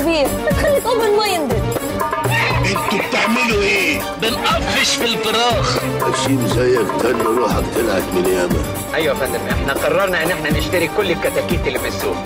كبير. ما تخليك أوبن مايندد أنتوا بتعملوا إيه؟ بنقفش في الفراخ. هشيم زيك تاني روحك طلعت من ياما أيوه يا فندم إحنا قررنا إن إحنا نشتري كل الكتاكيت اللي في السوق.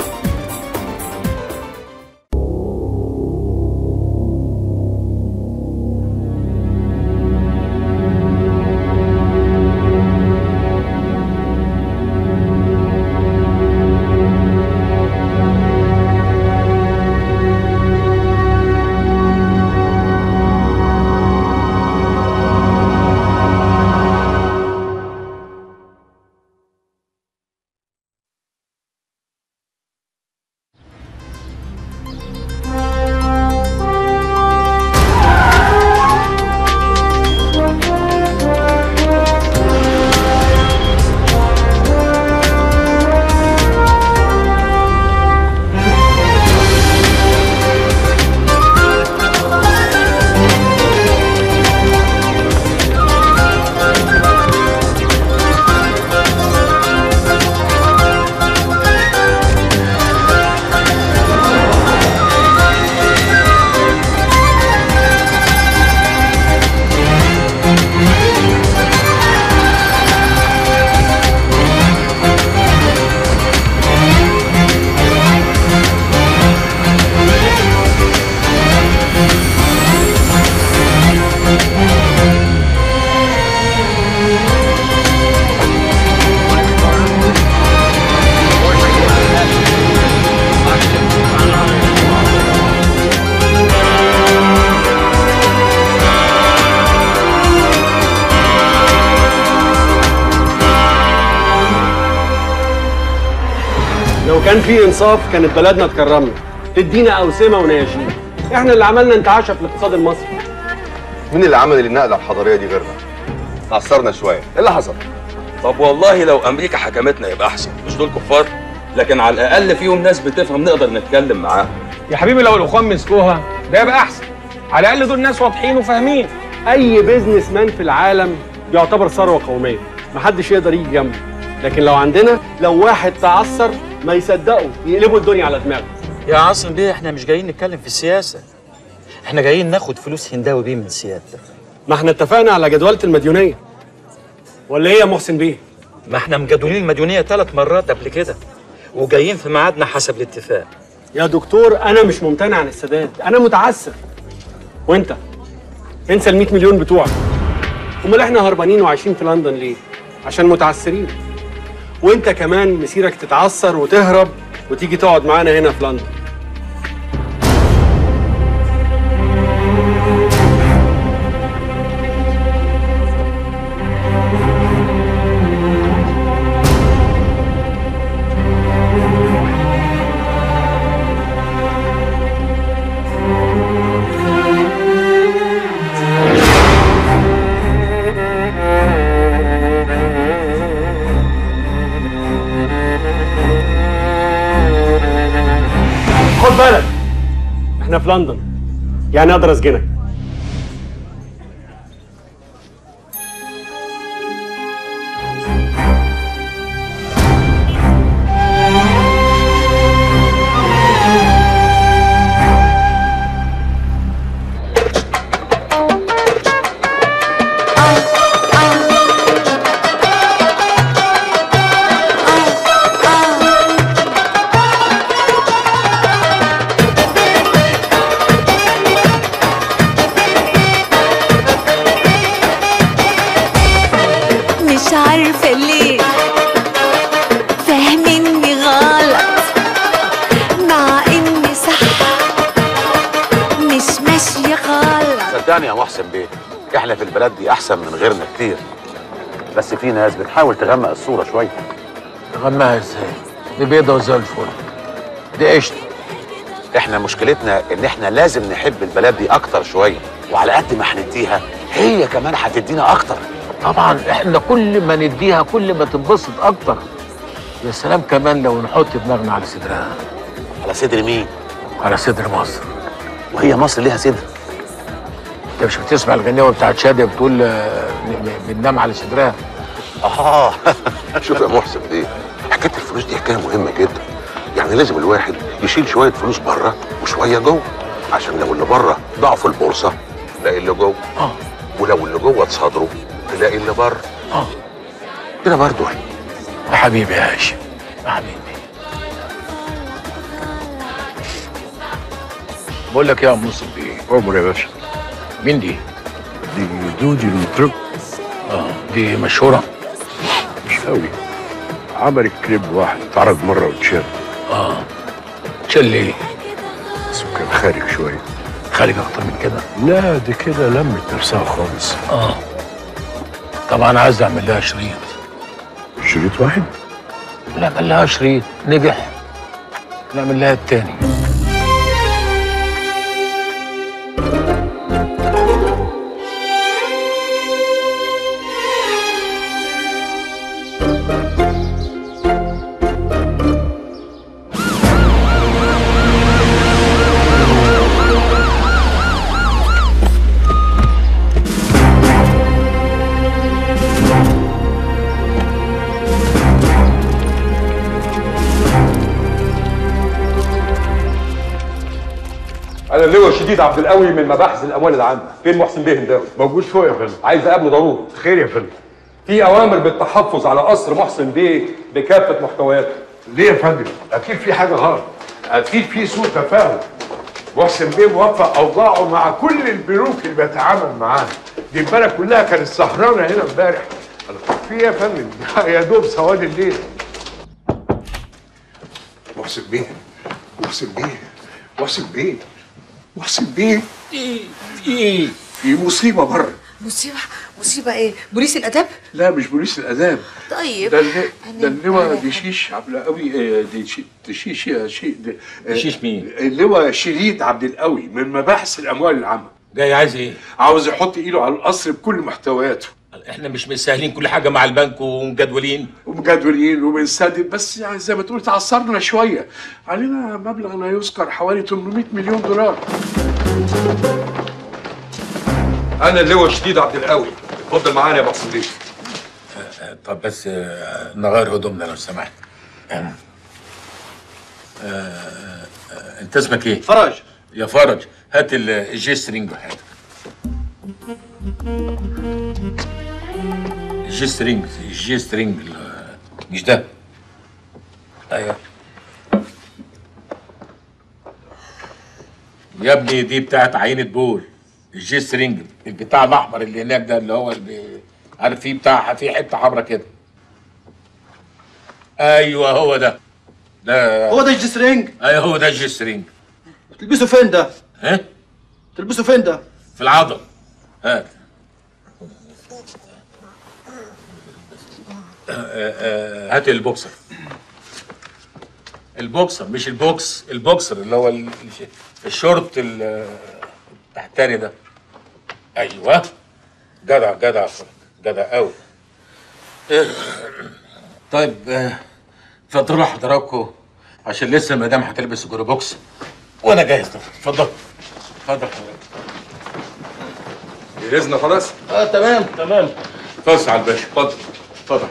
انصاف كانت بلدنا اتكرمنا تدينا أوسمة ونياشين. إحنا اللي عملنا انتعاشة في الاقتصاد المصري. مين اللي عمل النقلة الحضارية دي غيرنا؟ عصرنا شوية، إيه اللي حصل؟ طب والله لو أمريكا حكمتنا يبقى أحسن. مش دول كفار؟ لكن على الأقل فيهم ناس بتفهم نقدر نتكلم معاهم. يا حبيبي لو الأخوان مسكوها ده يبقى أحسن. على الأقل دول ناس واضحين وفاهمين. أي businessman في العالم يعتبر ثروة قومية. محدش يقدر يجي جنبه. لكن لو عندنا لو واحد تعثر ما يصدقوا يقلبوا الدنيا على دماغه يا عاصم بيه إحنا مش جايين نتكلم في السياسة؟ إحنا جايين ناخد فلوس هنداوي بيه من سيادتك. ما إحنا اتفقنا على جدولة المديونية. ولا إيه يا محسن بيه؟ ما إحنا مجدولين المديونية ثلاث مرات قبل كده وجايين في ميعادنا حسب الاتفاق. يا دكتور أنا مش ممتنع عن السداد. أنا متعسر. وأنت؟ انسى ال 100 مليون بتوعك. أمال إحنا هربانين وعايشين في لندن ليه؟ عشان متعسرين. وانت كمان مسيرك تتعثر وتهرب وتيجي تقعد معانا هنا في لندن. بالك. إحنا في لندن. يعني أقدر اسجنك في ناس بتحاول تغمق الصورة شوية تغمها إزاي؟ دي بيضة وزي الفل. دي قشطة. إحنا مشكلتنا إن إحنا لازم نحب البلد دي أكتر شوية وعلى قد ما هنديها هي كمان هتدينا أكتر. طبعا إحنا كل ما نديها كل ما تنبسط أكتر. يا سلام كمان لو نحط دماغنا على صدرها. على صدر مين؟ على صدر مصر. وهي مصر ليها صدر. أنت مش بتسمع الغنيوه بتاعت شادية بتقول آه، بننام على صدرها؟ آه. شوف يا محسن إيه؟ حكاية الفلوس دي حكاية مهمة جدا. يعني لازم الواحد يشيل شوية فلوس بره وشوية جوه عشان لو اللي بره ضاع في البورصة تلاقي اللي جوه آه. ولو اللي جوه اتصادروا تلاقي اللي بره آه. كده برضه يا حبيبي يا هاشم يا حبيبي. بقول لك يا ام نصر إيه؟ عمر يا باشا. مين دي؟ دي دودي المطرب آه دي مشهورة. مش قوي. عملت كليب واحد اتعرض مرة واتشال آه. تشيل إيه؟ بس كان خارج شوية. خارج أكتر من كده؟ لا دي كده لمت نفسها خالص. آه. طبعا عايز أعمل لها شريط. شريط واحد؟ نعمل لها شريط نجح. نعمل لها التاني. شديد عبد القوي من مباحث الأموال العامة. فين محسن بيه هنداوي موجود فوق يا فندم. عايز أقابله ضروري. خير يا فندم. في أوامر بالتحفظ على قصر محسن بيه بكافة محتوياته ليه يا فندم؟ أكيد في حاجة غلط. أكيد في سوء تفاهم. محسن بيه موفق أوضاعه مع كل البنوك اللي بيتعامل معاها. دي البلد كلها كانت سهرانة هنا امبارح. في إيه يا فندم؟ يا دوب سواد الليل. محسن بيه. محسن بيه. محسن بيه. محسن بيه إيه إيه في مصيبة بره مصيبة مصيبة إيه؟ بوليس الآداب؟ لا مش بوليس الأداب طيب ده ده اللواء دشيش عبد القوي دشي- دشيش يا شيء دشيش مين؟ اللواء شديد عبد القوي من مباحث الأموال العامة جاي عايز إيه؟ عاوز يحط إيده على القصر بكل محتوياته إحنا مش مسهلين كل حاجة مع البنك ومجدولين. ومجدولين وبنسدد بس يعني زي ما تقول تعثرنا شوية. علينا مبلغ لا يذكر حوالي 800 مليون دولار. أنا اللواء شديد عبد القوي اتفضل معانا يا بيه طب بس آه، نغير هدومنا لو سمحت. آه، آه، انت اسمك إيه؟ فرج يا فرج هات ال- ال G-string وحياتك ال G-string ال G-string مش ده أيوه يا ابني دي بتاعت عينة بول. ال G-string البتاع الأحمر اللي هناك ده اللي هو اللي عارف فيه بتاع فيه حتة حمرا كده. أيوه هو ده. ده هو ده ال G-string أيوه هو ده ال G-string تلبسه فين ده؟ ها تلبسه فين ده؟ في العضل. هات. هات البوكسر. البوكسر مش البوكس البوكسر اللي هو ال- الشورت ال- التحتاني ده. أيوه. جدع جدع جدع قوي طيب اتفضلوا حضراتكم عشان لسه المدام هتلبس ال jewelry box. وأنا جاهز اتفضل. اتفضل حضرتك جهزنا خلاص؟ آه تمام. تمام. فص على الباشا اتفضل. اتفضل.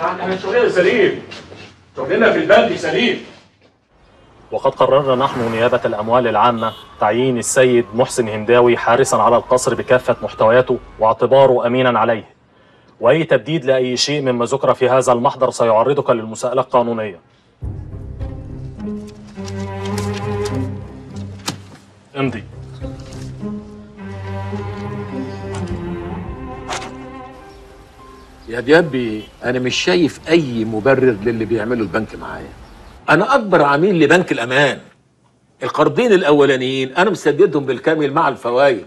إحنا شغلنا سليم. شغلنا في البنك سليم. وقد قررنا نحن نيابة الأموال العامة تعيين السيد محسن هنداوي حارسا على القصر بكافة محتوياته واعتباره أمينا عليه. وأي تبديد لأي شيء مما ذكر في هذا المحضر سيعرضك للمساءلة القانونية. امضي يا ديابي أنا مش شايف أي مبرر للي بيعمله البنك معايا. أنا أكبر عميل لبنك الأمان. القرضين الأولانيين أنا مسددهم بالكامل مع الفوائد.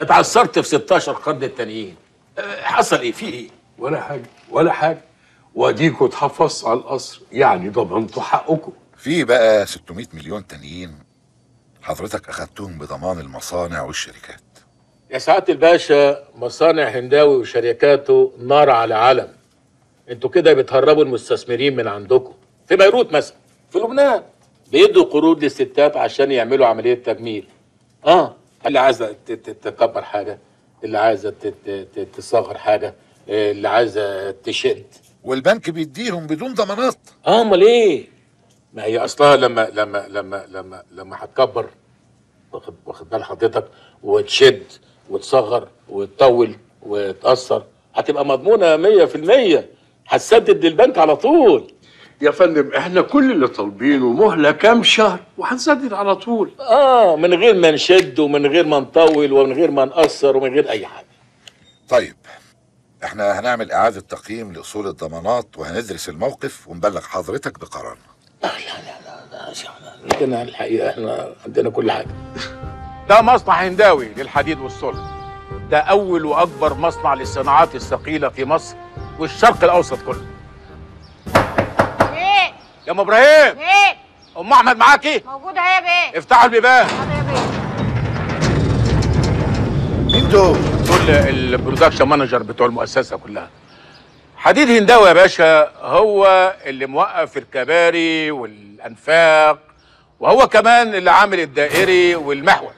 اتعثرت في 16 قرض التانيين. حصل إيه؟ في إيه؟ ولا حاجة ولا حاجة. وأديكوا اتحفظتوا على القصر. يعني ضمنتوا حقكم. في بقى 600 مليون تانيين. حضرتك اخدتهم بضمان المصانع والشركات. يا سعادة الباشا مصانع هنداوي وشركاته نار على علم. أنتوا كده بتهربوا المستثمرين من عندكم. في بيروت مثلا. في لبنان. بيدوا قروض للستات عشان يعملوا عملية تجميل. آه. اللي ت- تكبر حاجة. اللي عايزة ت- ت- ت- تصغر حاجة. اللي عايزة تشد. والبنك بيديهم بدون ضمانات. آه أمال إيه؟ ما هي أصلها لما لما لما لما لما هتكبر واخد واخد بال حضرتك وتشد وتصغر وتطول وتأثر هتبقى مضمونة 100% هتسدد للبنك على طول. يا فندم إحنا كل اللي طالبينه مهلة كام شهر وهنسدد على طول. آه من غير ما نشد ومن غير ما نطول ومن غير ما نقصر ومن غير أي حاجة. طيب إحنا هنعمل إعادة تقييم لأصول الضمانات وهندرس الموقف ونبلغ حضرتك بقرارنا لكن الحقيقة إحنا عندنا كل حاجة. ده مصنع هنداوي للحديد والصلب. ده أول وأكبر مصنع للصناعات الثقيلة في مصر والشرق الأوسط كله. إيه؟ يا أم إبراهيم! إيه؟ أم أحمد معاكي؟ موجودة أهي يا بيه. افتحوا البيبان. مين دول؟ دول ال production manager بتوع المؤسسة كلها. حديد هنداوي يا باشا هو اللي موقف الكباري والأنفاق وهو كمان اللي عامل الدائري والمحور.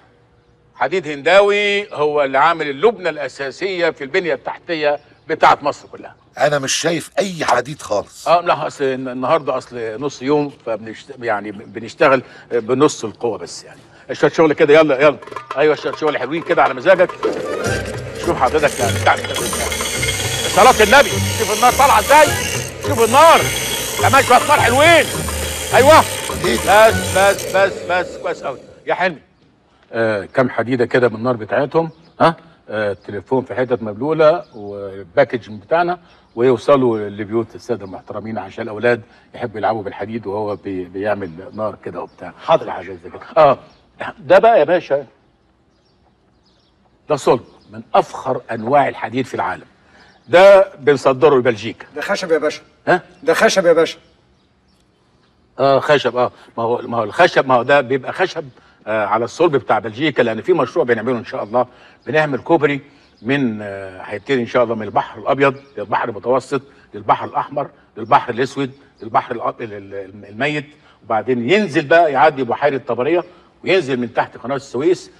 حديد هنداوي هو اللي عامل اللبنة الأساسية في البنية التحتية بتاعت مصر كلها. أنا مش شايف أي حديد خالص. آه لا أصل النهارده أصل نص يوم فبنشت... يعني بنشتغل بنص القوة بس يعني. شوية شغل كده يلا يلا. أيوه شوية شغل حلوين كده على مزاجك. شوف حضرتك يعني. بتاع صلاة النبي. شوف النار طالعة إزاي. شوف النار. كمان شوية نار حلوين أيوه. بس بس بس بس. كويس قوي يا حلمي. آه كام حديدة كده من النار بتاعتهم ها؟ آه التليفون في حتت مبلولة والباكج بتاعنا ويوصلوا لبيوت السادة المحترمين عشان الأولاد يحبوا يلعبوا بالحديد وهو بي بيعمل نار كده وبتاع. حاضر. حاجة زي كده. آه. ده بقى يا باشا ده صلب من أفخر أنواع الحديد في العالم. ده بنصدره لبلجيكا. ده خشب يا باشا. ها؟ ده خشب يا باشا. آه خشب آه. ما هو ما هو الخشب ما هو ده بيبقى خشب آه على الصلب بتاع بلجيكا لأن في مشروع بنعمله إن شاء الله. بنعمل كوبري من آه، هيبتدي إن شاء الله من البحر الأبيض للبحر المتوسط للبحر الأحمر للبحر الأسود للبحر الميت. وبعدين ينزل بقى يعدي بحيرة طبرية وينزل من تحت قناة السويس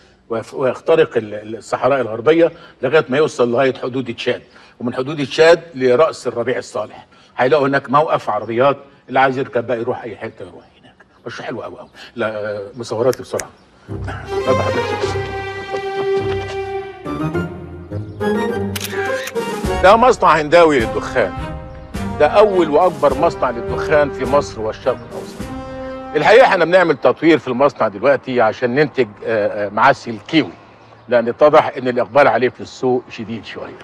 ويخترق ال- ال- الصحراء الغربية لغاية ما يوصل لغاية حدود تشاد. ومن حدود تشاد لرأس الربيع الصالح. هيلاقوا هناك موقف عربيات اللي عايز يركب بقى يروح أي حتة يروح هناك. مشروع حلو قوي قوي لا آه، مصوراتي بسرعة. ده مصنع هنداوي للدخان. ده أول وأكبر مصنع للدخان في مصر والشرق الأوسط. الحقيقة إحنا بنعمل تطوير في المصنع دلوقتي عشان ننتج آه، آه، معسل الكيوي لأن اتضح إن الإقبال عليه في السوق شديد شوية.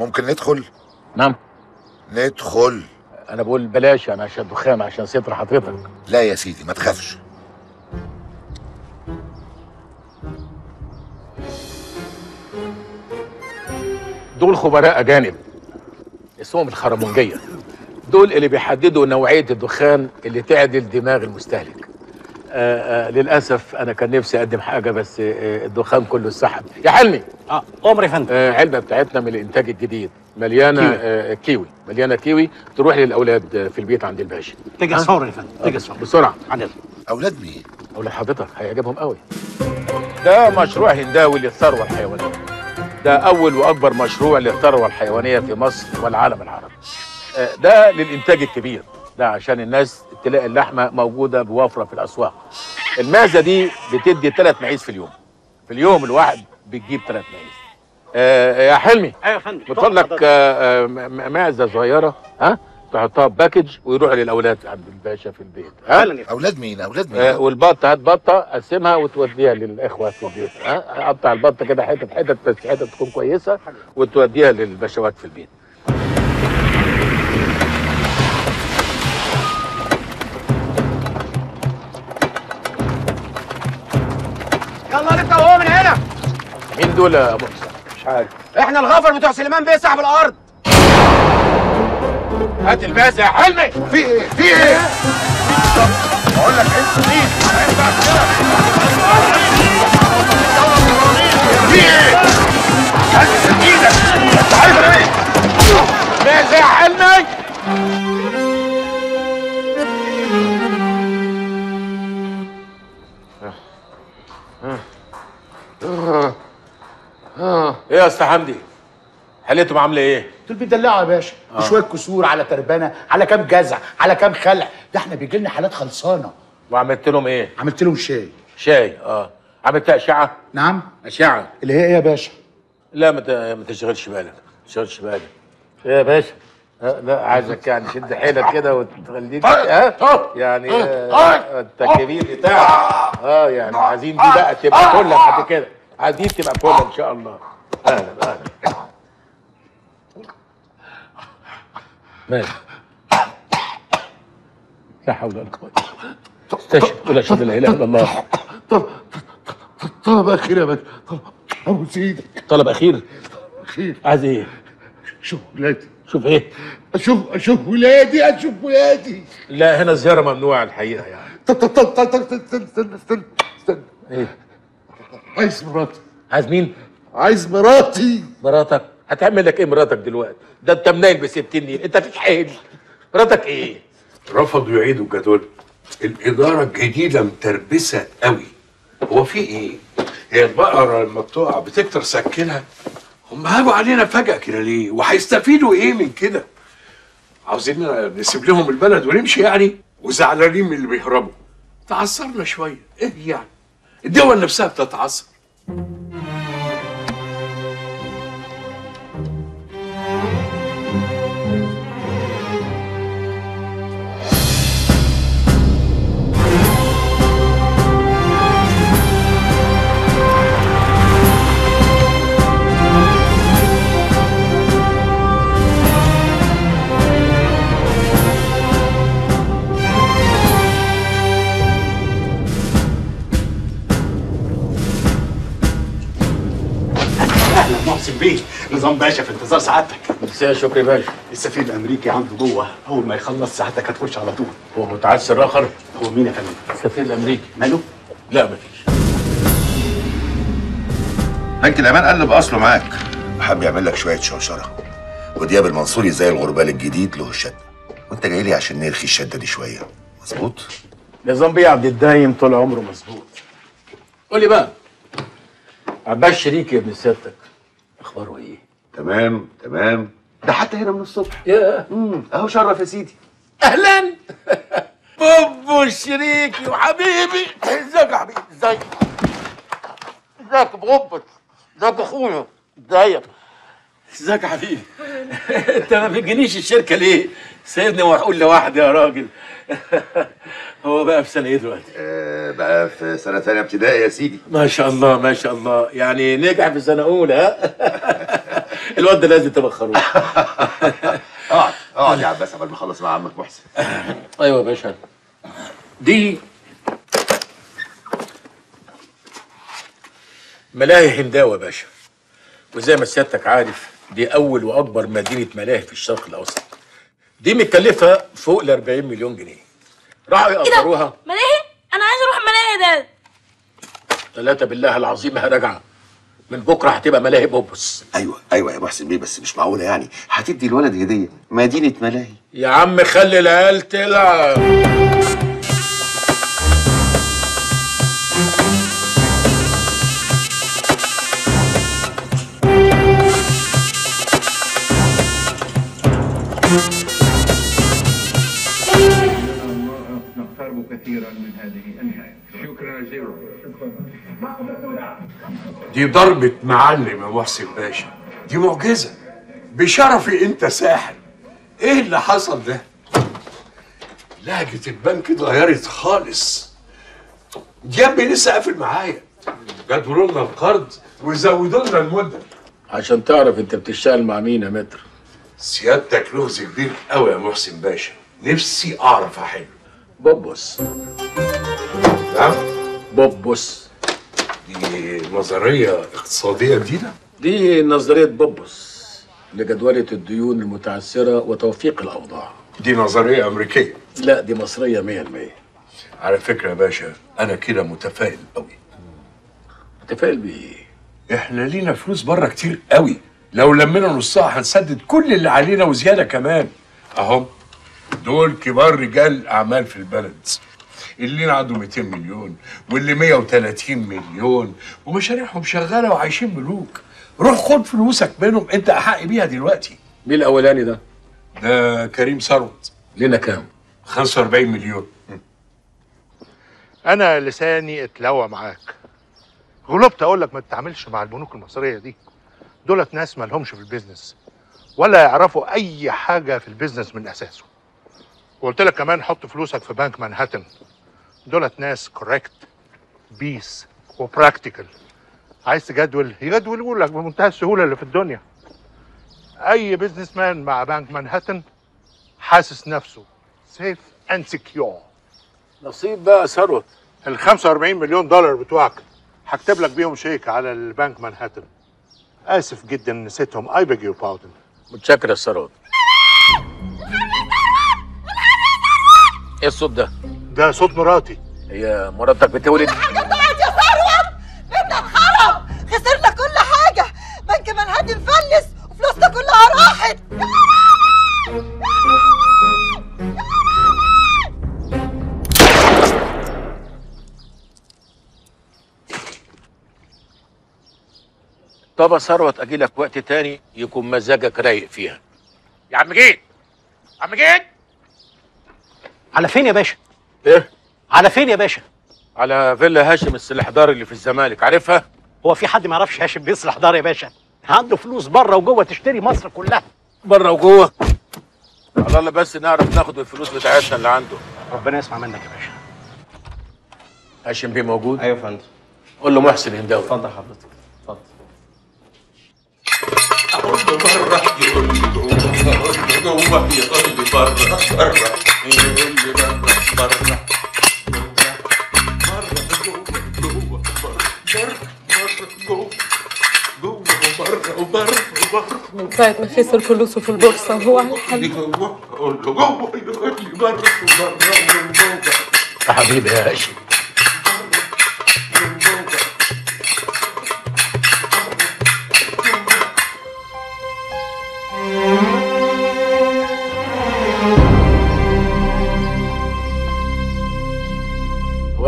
ممكن ندخل؟ نعم. ندخل. أنا بقول بلاش أنا عشان دخان عشان ستر حضرتك. لا يا سيدي ما تخافش. دول خبراء أجانب. اسمهم الخرمونجية. دول اللي بيحددوا نوعية الدخان اللي تعدل دماغ المستهلك. آآ آآ للأسف أنا كان نفسي أقدم حاجة بس آه، الدخان كله اتسحب يا حلمي! آه أمر يا فندم. آه علبة بتاعتنا من الإنتاج الجديد. مليانة كيوي. آه كيوي. مليانة كيوي تروح للأولاد آه، في البيت عند الباشا. ها؟ فورا يا فندم آه، تجهز فورا بسرعة عندنا أولاد مين؟ أولاد حضرتك هيعجبهم قوي. ده مشروع هنداوي للثروة الحيوانية. ده أول وأكبر مشروع للثروة الحيوانية في مصر والعالم العربي. آه، ده للإنتاج الكبير. ده عشان الناس تلاقي اللحمة موجودة بوفرة في الأسواق. المعزة دي بتدي ثلاث معيز في اليوم. في اليوم الواحد بتجيب ثلاث معيز. آه يا حلمي أيوه يا فندم بتقول لك آه، آه، معزة صغيرة ها؟ تحطها في باكج ويروح للأولاد عند الباشا في البيت ها؟ أولاد مين؟ أولاد مين؟ آه، والبطة هات بطة قسمها وتوديها للإخوة في البيت ها؟ قطع البطة كده حتت حتت بس حتت تكون كويسة وتوديها للبشوات في البيت. دول يا أبو حسام؟ مش عارف. إحنا الغفر بتوع سليمان بيه صاحب الأرض. هات المعزه يا حلمي. في إيه؟ في إيه؟ بقول لك انت مين في إيه؟ هات إيدك انت عايز إيه؟ معزه يا حلمي. إيه يا أستاذ حمدي؟ حالتهم عاملة إيه؟ دول بيدلعوا يا باشا. آه. شوية كسور على تربانة على كام جزع على كام خلع. ده إحنا بيجي لنا حالات خلصانة. وعملت لهم إيه؟ عملت لهم شاي. شاي آه. عملت أشعة؟ نعم. أشعة. اللي هي إيه يا باشا؟ لا ما ت- ما تشغلش بالك ما تشغلش بالك. إيه يا باشا؟ لا لا عايزك يعني شد حيلك كده وتخليك ها؟ يعني آه، أنت كبير بتاعك. آه. يعني عايزين دي بقى تبقى كلك بعد كده. عايزين تبقى كلك ان شاء الله أهلا أهلا ماشي لا حول ولا قوه استشهد ولا اشهد لا اله الا الله طلب اخير يا باشا طلب ابوس إيدك طلب اخير اخير عايز إيه؟ شوف ولادي شوف إيه؟ أشوف أشوف ولادي أشوف ولادي لا هنا زياره ممنوعه الحقيقة يعني استنى استنى استنى استنى إيه؟ عايز مراتي عايز مين؟ عايز مراتي مراتك هتعمل لك إيه مراتك دلوقتي؟ ده انت منايل ب 60 نيل انت فيك حيل مراتك إيه؟ رفضوا يعيدوا الجدول الإدارة الجديدة متربسة قوي هو في إيه؟ هي البقرة لما بتقع بتكتر سكنها هم هاجوا علينا فجأة كده ليه؟ وهيستفيدوا إيه من كده؟ عاوزين نسيب لهم البلد ونمشي يعني؟ وزعلانين من اللي بيهربوا تعثرنا شوية إيه يعني؟ الدول نفسها بتتعثر. أهلا محسن بيه نظام باشا في انتظار سعادتك. مساء شكري باشا. السفير الأمريكي عنده جوه أول ما يخلص سعادتك هتخش على طول. هو متعسر آخر؟ هو مين يا فندم؟ السفير الأمريكي. ماله؟ لا مفيش بنك الأمان قلب أصله معاك. وحب يعمل لك شوية شوشرة. ودياب المنصوري زي الغربال الجديد له الشدة. وأنت جاي لي عشان نرخي الشدة دي شوية. مظبوط؟ نظام بيه عبد الدايم طول عمره مظبوط. قول لي بقى. عباس شريك يا ابن سيادتك اخباره إيه؟ تمام تمام. ده حتى هنا من الصبح. يا اهو شرف يا سيدي. أهلا. بوبو الشريكي وحبيبي إزيك يا حبيبي؟ إزيك؟ إزيك يا بوبو إزيك يا أخويا؟ إزيك؟ إزيك يا حبيبي؟ أنت ما بتجينيش الشركة ليه؟ سيبني وهقول لوحدي يا راجل. هو بقى في سنة إيه دلوقتي؟ آه بقى في سنة ثانية ابتدائي يا سيدي. ما شاء الله ما شاء الله. يعني نجح في سنة أولى ها؟ الواد ده لازم تبخروه اقعد اقعد يا عباس قبل ما اخلص مع عمك محسن أيوه يا باشا. دي ملاهي هنداوة يا باشا. وزي ما سيادتك عارف دي أول وأكبر مدينة ملاهي في الشرق الأوسط. دي متكلفة فوق ال 40 مليون جنيه. راحوا يقدروها ملاهي أنا عايز أروح ملاهي ده. ثلاثة بالله العظيم راجعه من بكرة هتبقى ملاهي بوبس. أيوه أيوه يا محسن بيه بس مش معقولة يعني. هتدي الولد هدية. مدينة ملاهي. يا عم خلي العيال تلعب. كثيرا من هذه النهاية. شكرا جزيلا دي ضربة معلم يا محسن باشا. دي معجزة. بشرفي أنت ساحر. إيه اللي حصل ده؟ لهجة البنك اتغيرت خالص. جنبي لسه قافل معايا. جدولوا لنا القرض وزودوا لنا المدة. عشان تعرف أنت بتشتغل مع مين يا متر. سيادتك لغز كبير قوي يا محسن باشا. نفسي أعرف احله بوبوس نعم. بوبوس دي نظرية اقتصادية جديدة؟ دي نظرية بوبوس لجدولة الديون المتعثرة وتوفيق الأوضاع. دي نظرية أمريكية؟ لا دي مصرية مية المية. على فكرة يا باشا أنا كده متفائل قوي متفائل بإيه؟ إحنا لينا فلوس بره كتير قوي لو لمينا نصها هنسدد كل اللي علينا وزيادة كمان. أهم دول كبار رجال أعمال في البلد. اللي عنده 200 مليون واللي 130 مليون ومشاريعهم شغالة وعايشين ملوك. روح خد فلوسك منهم أنت أحق بيها دلوقتي. مين الأولاني ده؟ ده كريم ثروت لنا كام؟ 45 مليون. أنا لساني اتلوى معاك. غلبت أقول لك ما تتعاملش مع البنوك المصرية دي. دولت ناس ما لهمش في ال business ولا يعرفوا أي حاجة في ال business من أساسه. وقلت لك كمان حط فلوسك في بنك مانهاتن. دولت ناس correct base و practical عايز تجدول يجدولوا لك بمنتهى السهولة اللي في الدنيا. أي businessman مع بنك مانهاتن حاسس نفسه safe and secure نصيب بقى ثروت ال 45 مليون دولار بتوعك هكتب لك بيهم شيك على البنك مانهاتن. آسف جدا نسيتهم. I beg your pardon متشكر يا ثروت إيه الصوت ده؟ ده صوت مراتي. هي مراتك بتولد طلعت يا ثروت! بيتنا اتخرب خسرنا كل حاجة! بنك منهاتن فلس وفلوسنا كلها راحت! طب يا ثروت أجي لك وقت تاني يكون مزاجك رايق فيها. يا عم جيت! عم جيت! على فين يا باشا؟ إيه؟ على فين يا باشا؟ على فيلا هاشم السلحدار اللي في الزمالك عارفها؟ هو في حد ما يعرفش هاشم بيصلح دار يا باشا؟ عنده فلوس بره وجوه تشتري مصر كلها بره وجوه على الله بس نعرف ناخد الفلوس بتاعتنا اللي عنده ربنا يسمع منك يا باشا هاشم بيه موجود؟ أيوه يا فندم قول له محسن هنداوي اتفضل حضرتك اتفضل من ساعة ما خسر فلوسه في البورصة. هو حبيبي يا هاشم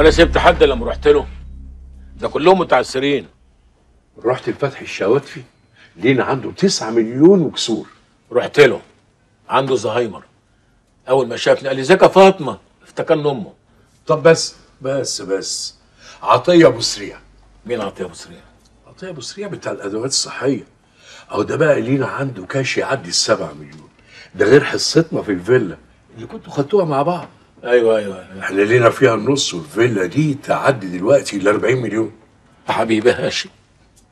ولا سبت حد لما رحت له. ده كلهم متعسرين. رحت لفتحي الشواتفي لينا عنده 9 مليون وكسور. رحت له. عنده زهايمر. أول ما شافني قال لي إزيك يا فاطمة؟ افتكرني أمه. طب بس بس بس. عطية أبو سريع. مين عطية أبو سريع؟ عطية أبو سريع بتاع الأدوات الصحية. أو ده بقى لينا عنده كاش يعدي السبعة مليون. ده غير حصتنا في الفيلا اللي كنتوا خدتوها مع بعض. أيوه أيوه إحنا لينا فيها النص والفيلا دي تعدي دلوقتي ل 40 مليون يا حبيبي هاشم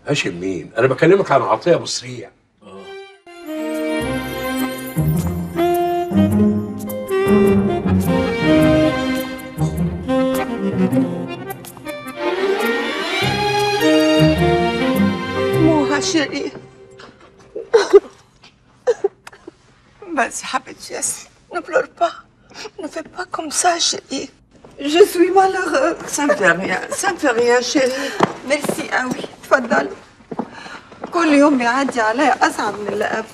هاشم مين؟ أنا بكلمك عن عطية أبو سريع chérie. Vas-y, حبيبتي ياسر. Ne pleure pas. Ne fais pas comme ça, chérie. Je suis malheureuse. Ça me fait rien. Ça me fait rien, chérie. ميرسي قوي. اتفضلي. كل يوم بيعدي عليا أصعب من اللي قبل.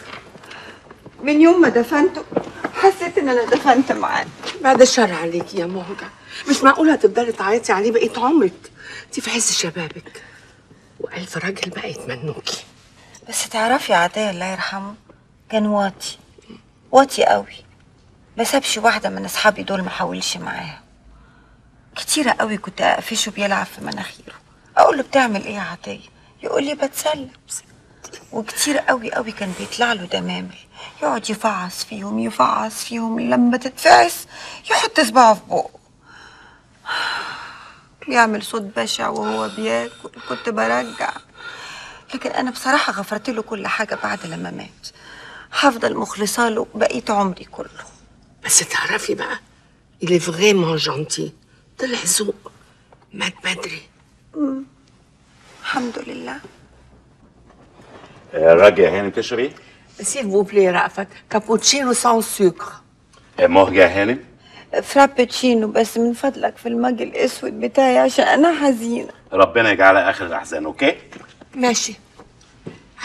من يوم ما دفنته حسيت إن أنا دفنت معاه. بعد الشر عليكي يا مهجة مش معقولة هتفضلي تعيطي عليه بقية عمرك انت في عز شبابك وألف راجل بقى يتمنوكي بس تعرفي عطية الله يرحمه كان واطي واطي قوي ما سابش واحدة من أصحابي دول ما حاولش معاها كتيرة قوي كنت أقفشه بيلعب في مناخيره. أقول له بتعمل إيه يا عطية؟ يقول لي بتسلى وكتير قوي قوي كان بيطلع له دمامل. يقعد يفعص فيهم يفعص فيهم لما تتفعس يحط صباعه في بقه. بيعمل صوت بشع وهو بياكل. كنت برجع. لكن أنا بصراحة غفرت له كل حاجة بعد لما مات. هفضل مخلصة له بقيه عمري كله. بس تعرفي بقى اللي فريمون جونتي طلع ذوق مات بدري مم. الحمد لله راجع هانم تشري s'il vous plaît رأفت كابوتشينو sans sucre مهجة هانم frappuccino بس من فضلك في ال mug الاسود بتاعي عشان أنا حزينه ربنا يجعلها اخر الاحزان okay ماشي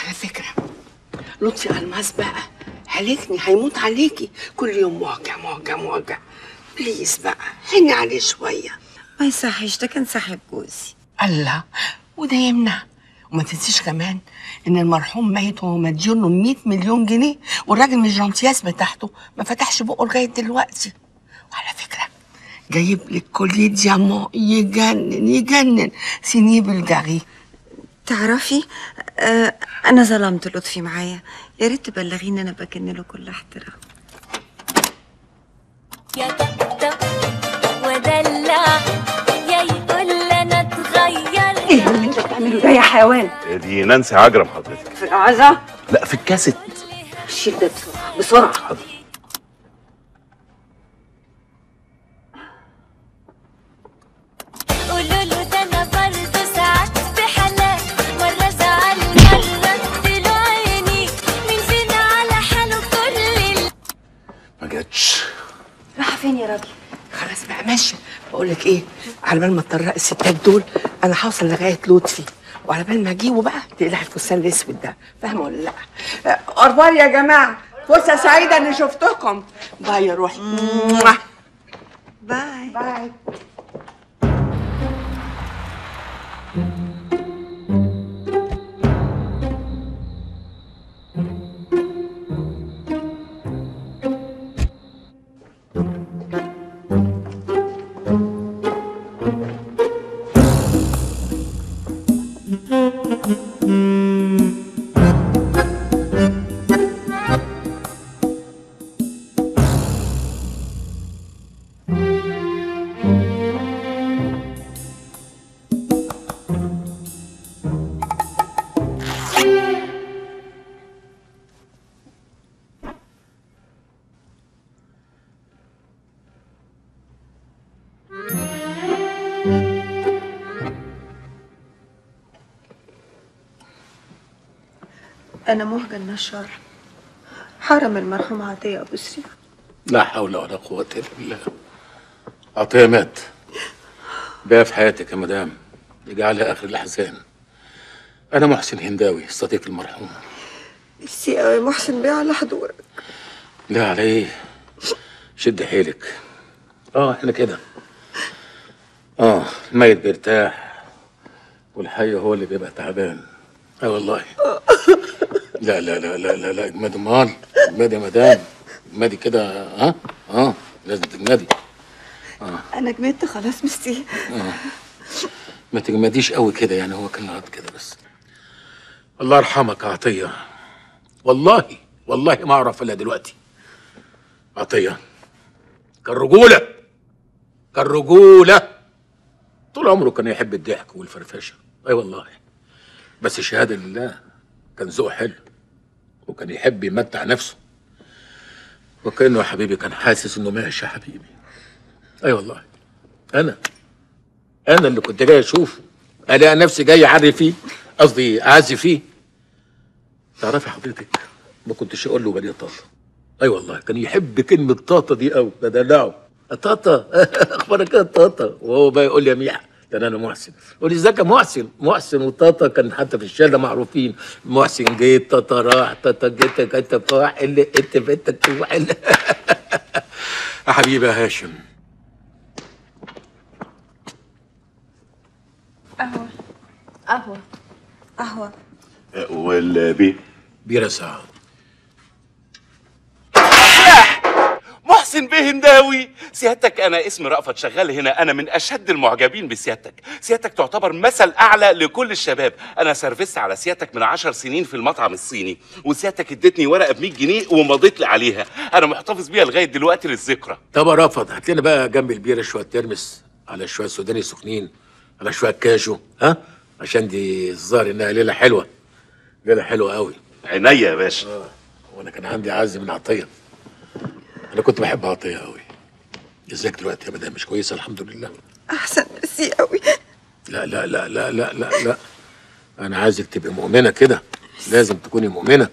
على فكرة لطفي ألماس بقى هلكني هيموت عليكي. كل يوم موجع موجع موجع. please بقى حني عليه شوية. ما يصحش ده كان صاحب جوزي. الله وده يمنع. وما تنسيش كمان إن المرحوم ميت وهو مديون له 100 مليون جنيه والراجل من الجنطياس بتاعته ما فتحش بقه لغاية دلوقتي. وعلى فكرة جايب لك كوليه ديامون يجنن يجنن. سينيه بلجاري تعرفي آه أنا ظلمت لطفي معايا. يا ريت تبلغيني أنا بكن له كل احترام. يا طبطب ودلع يا يقول أنا اتغير. إيه اللي أنت بتعمله ده يا حيوان؟ دي نانسي عجرم حضرتك. في العزا لا في الكاسيت. شيل ده بسرعة. بسرعة فين يا راجل؟ خلاص بقى ماشي. بقول لك إيه على بال ما تطرق الستات دول أنا هوصل لغاية لطفي وعلى بال ما أجيبه بقى تقلع الفستان الأسود ده. فاهمة ولا لأ؟ أخبار يا جماعة. فرصة سعيدة إني شفتكم. bye يا روحي. bye. bye. أنا مهجة النشار حرم المرحوم عطية أبو سريع. لا حول ولا قوة إلا بالله. عطية مات. بقى في حياتك يا مدام. اجعلها آخر الأحزان. أنا محسن هنداوي صديق المرحوم. ميرسي قوي محسن بيه على حضورك. لا على إيه؟ شد حيلك. آه إحنا كده. آه الميت بيرتاح والحي هو اللي بيبقى تعبان. آه والله. لا لا لا لا لا لا اجمدي امال اجمدي يا مدام. اجمدي كده ها آه لازم تجمدي. آه. أنا جمدت خلاص ميرسي. آه. ما تجمديش قوي كده يعني هو كان غلط كده بس. الله يرحمك يا عطية. والله والله ما أعرف إلا دلوقتي. عطية كان رجوله كان رجوله طول عمره كان يحب الضحك والفرفشة. أي والله. بس شهادة لله كان ذوقه حلو. وكان يحب يمتع نفسه. وكأنه يا حبيبي كان حاسس إنه ماشي يا حبيبي. أي والله. أنا. أنا اللي كنت جاي أشوفه. ألاقي نفسي جاي أعري فيه. قصدي أعزي فيه. تعرفي حضرتك ما كنتش أقول له بني طاطا. أي والله. كان يحب كلمة طاطا دي قوي بدلعه طاطا. أخبارك إيه يا طاطا؟ وهو بقى يقول لي يا ميحة. ده أنا محسن. يا محسن؟ محسن وطاطا كان حتى في الشارع معروفين. محسن جيت طاطا راح طاطا جيت كنت فاح اللي انت بنتك يا حبيبي يا هاشم. قهوة. قهوة. قهوة. والبي بيرة ساعة محسن بيه هنداوي سيادتك أنا اسمي رأفت شغال هنا. أنا من أشد المعجبين بسيادتك. سيادتك تعتبر مثل أعلى لكل الشباب. أنا سرفست على سيادتك من عشر سنين في المطعم الصيني وسيادتك ادتني ورقة ب 100 جنيه ومضيت لي عليها. أنا محتفظ بيها لغاية دلوقتي للذكرى. طب يا رافض هات لنا بقى جنب البيرة شوية ترمس على شوية سوداني سخنين على شوية كاجو ها؟ عشان دي الظاهر إنها ليلة حلوة. ليلة حلوة قوي عينيا يا باشا. آه. وأنا كان عندي عز من عطية. أنا كنت بحب عطية قوي إزيك دلوقتي يا مدام؟ مش كويسة؟ الحمد لله. أحسن ميرسي قوي لا لا لا لا لا لا لا. أنا عايزك تبقي مؤمنة كده. لازم تكوني مؤمنة.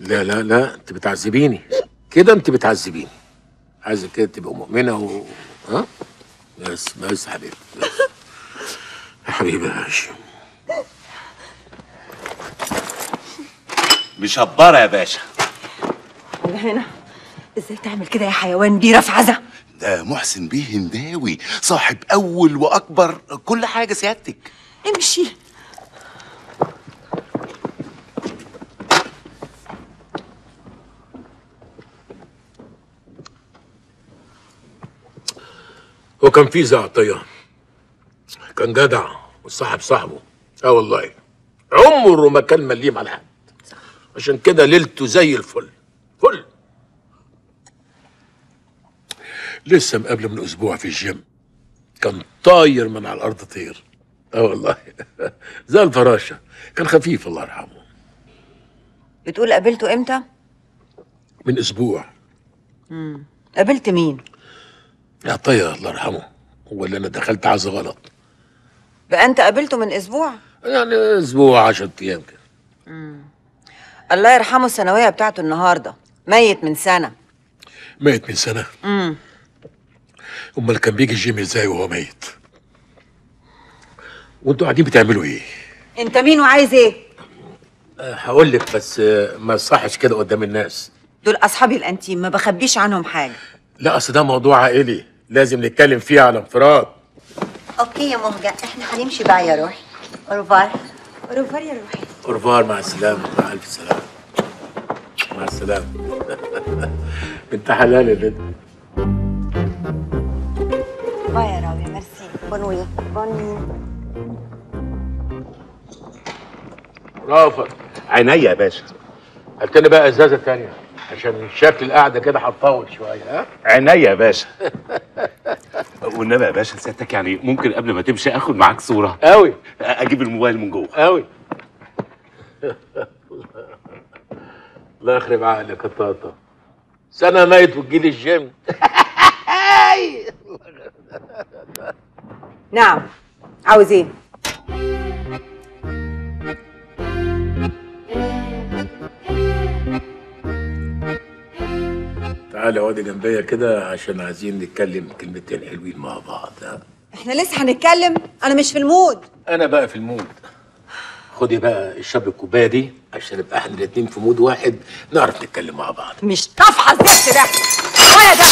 لا لا لا. انت بتعذبيني. كده انت بتعذبيني. عايزك كده تبقى مؤمنة و ها؟ بس بس يا حبيبي بس. يا حبيبي يا هاشم. مشبره يا باشا. ولا هنا. إزاي تعمل كده يا حيوان؟ دي رفعزه ده محسن بيه هنداوي صاحب أول وأكبر كل حاجة سيادتك. امشي. هو كان في زعطية كان جدع وصاحب صاحبه. آه والله. عمره ما كان مليم على حد. عشان كده ليلته زي الفل. لسه مقابلة من أسبوع في الجيم. كان طاير من على الأرض طير. آه والله. زي الفراشة. كان خفيف الله يرحمه. بتقول قابلته إمتى؟ من أسبوع. مم. قابلت مين؟ يا طير الله يرحمه. هو اللي أنا دخلت عز غلط بقى أنت قابلته من أسبوع؟ يعني أسبوع 10 أيام كده. الله يرحمه الثانوية بتاعته النهارده. ميت من سنة. ميت من سنة. امم أمال كان بيجي الجيم إزاي وهو ميت؟ وأنتوا قاعدين بتعملوا إيه؟ أنت مين وعايز إيه؟ أه، هقول لك بس أه، ما صحش كده قدام الناس. دول اصحابي ال intime ما بخبيش عنهم حاجة. لا أصل ده موضوع عائلي. لازم نتكلم فيه على انفراد. okay يا مهجة إحنا هنمشي بقى يا روحي. au revoir. au revoir يا روحي. au revoir مع السلامة. مع ألف سلامة. مع السلامة. انت حلال يا بنت. bye يا روحي merci bonne nuit bonne nuit رأفت. عينيا يا باشا. هات لي بقى إزازة تانية عشان شكل القعدة كده هتطول شوية ها؟ عينيا يا باشا. والنبي يا باشا سيادتك يعني ممكن قبل ما تمشي آخد معاك صورة. قوي أجيب الموبايل من جوه. قوي الله يخرب عقلك يا طاطا. سنة ميت وتجيلي الجيم نعم عاوز إيه؟ تعالى اقعدي جنبيا كده عشان عايزين نتكلم كلمتين حلوين مع بعض ها؟ إحنا لسه هنتكلم. أنا مش في ال mood. أنا بقى في ال mood. خدي بقى اشربي الكوباية دي عشان نبقى إحنا الاتنين في mood واحد نعرف نتكلم مع بعض. مش طفحة الزفت ده. ولا ده.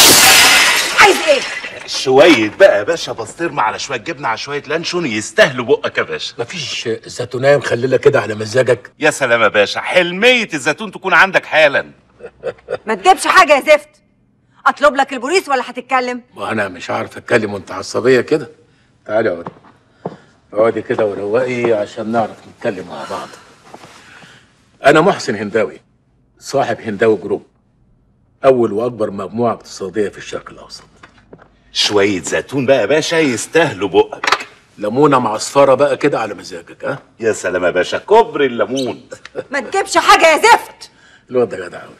عايز إيه؟ شوية بقى يا باشا بسطرمه على شوية جبنة على شوية لانشون يستاهلوا بقك يا باشا. مفيش زيتونية مخللة كده على مزاجك؟ يا سلام يا باشا حلمية الزيتون تكون عندك حالا. ما تجيبش حاجة يا زفت. أطلب لك البوليس ولا هتتكلم؟ ما أنا مش عارف أتكلم وأنت عصبيه كده. تعالي اقعدي اقعدي كده وروقي عشان نعرف نتكلم مع بعض. أنا محسن هنداوي صاحب هنداوي جروب. أول وأكبر مجموعة اقتصادية في الشرق الأوسط. شوية زيتون بقى يا باشا يستاهلوا بقك. ليمونة معصفره بقى كده على مزاجك ها؟ يا سلام يا باشا كبر الليمون. ما تجيبش حاجة يا زفت. الواد ده جدع قوي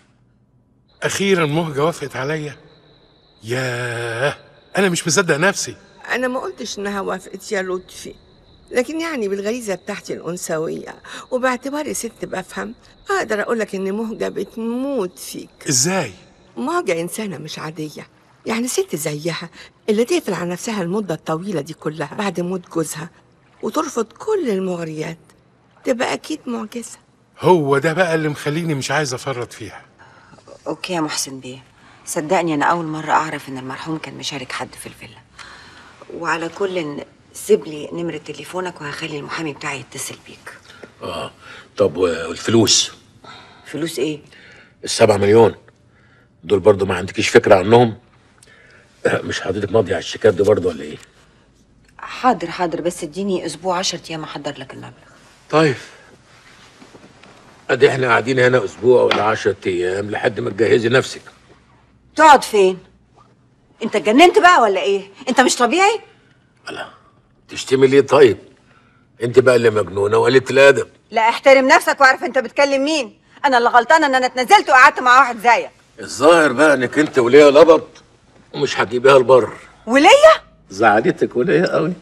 أخيرا مهجه وافقت عليا. ياه أنا مش مصدق نفسي. أنا ما قلتش إنها وافقت يا لطفي لكن يعني بالغريزة بتاعتي الأنثوية. وباعتباري ست بفهم أقدر أقولك إن مهجة بتموت فيك. إزاي؟ مهجة إنسانة مش عادية. يعني ست زيها اللي تقفل على نفسها المدة الطويلة دي كلها بعد موت جوزها وترفض كل المغريات. تبقى أكيد معجزة. هو ده بقى اللي مخليني مش عايز أفرط فيها. أوكي يا محسن بيه. صدقني أنا أول مرة أعرف إن المرحوم كان مشارك حد في الفيلا. وعلى كل سيب لي نمرة تليفونك وهخلي المحامي بتاعي يتصل بيك. آه. طب والفلوس؟ فلوس إيه؟ السبعة مليون. دول برضو ما عندكيش فكرة عنهم؟ آه، مش حضرتك ماضي على الشيكات دي برضو ولا إيه؟ حاضر حاضر بس اديني أسبوع 10 أيام احضر لك المبلغ. طيب. ادي إحنا قاعدين هنا أسبوع ولا 10 أيام لحد ما تجهزي نفسك. تقعد فين؟ انت اتجننت بقى ولا إيه؟ انت مش طبيعي؟ تشتمي ليه؟ طيب. انت بقى اللي مجنونة وقلت الادب. لا احترم نفسك واعرف انت بتكلم مين. أنا اللي غلطانه ان أنا اتنزلت وقعدت مع واحد زيك. الظاهر بقى انك انت وليا لبط. ومش هتجيبيها البر وليا؟ زعلتك وليا قوي.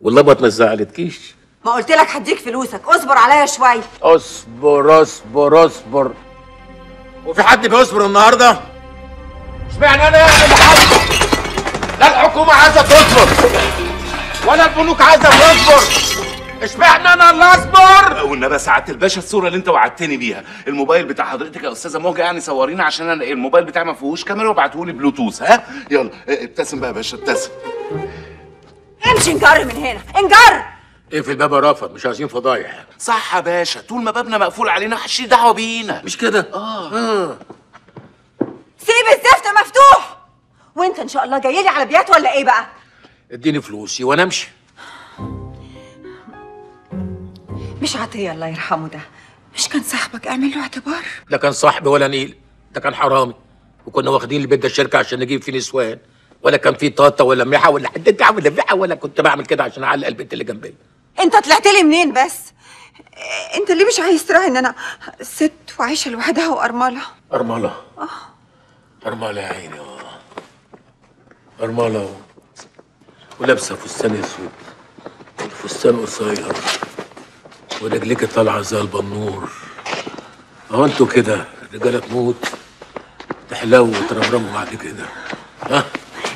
واللبط ما زعلتكيش ما قلت لك هديك فلوسك. اصبر عليا شوية. اصبر اصبر اصبر. وفي حد بيصبر النهارده؟ اشمعنى أنا اللي هصبر لا الحكومة عايزة تصبر. ولا البنوك عايزة تصبر. اشمعنى أنا اللي اصبر والنبي سعاده الباشا الصورة اللي أنت وعدتني بيها. الموبايل بتاع حضرتك يا أستاذة مهجة يعني صورينا عشان أنا الموبايل بتاعي ما فيهوش كاميرا وابعته لي بلوتوث ها؟ يلا آه، ابتسم بقى يا باشا ابتسم. امشي انجر من هنا انجر اقفل الباب يا رأفت مش عايزين فضايح. صح يا باشا طول ما بابنا مقفول علينا محدش ليه دعوة بينا. مش كده؟ آه. سيب الزفت مفتوح! وأنت إن شاء الله جاي لي على بيات ولا إيه بقى؟ اديني فلوسي وأنا أمشي. مش عطية الله يرحمه ده. مش كان صاحبك أعمل له اعتبار؟ لا كان صاحبي ولا نيل. ده كان حرامي. وكنا واخدين البيت ده الشركة عشان نجيب فيه نسوان. ولا كان فيه طاطا ولا ميحة ولا حد عامل لفيحه ولا كنت بعمل كده عشان أعلق البنت اللي جنبي أنت طلعت لي منين بس؟ أنت اللي مش عايز تراعي إن أنا ست وعايشة لوحدها وأرملة. أرملة. أرملة يا عيني. آه. أرملة و- ولابسة فستان أسود. فستان قصير. ورجليك طالعة زي البنور. أهو أنتوا كده الرجالة تموت تحلو وترمرموا بعد كده. ها؟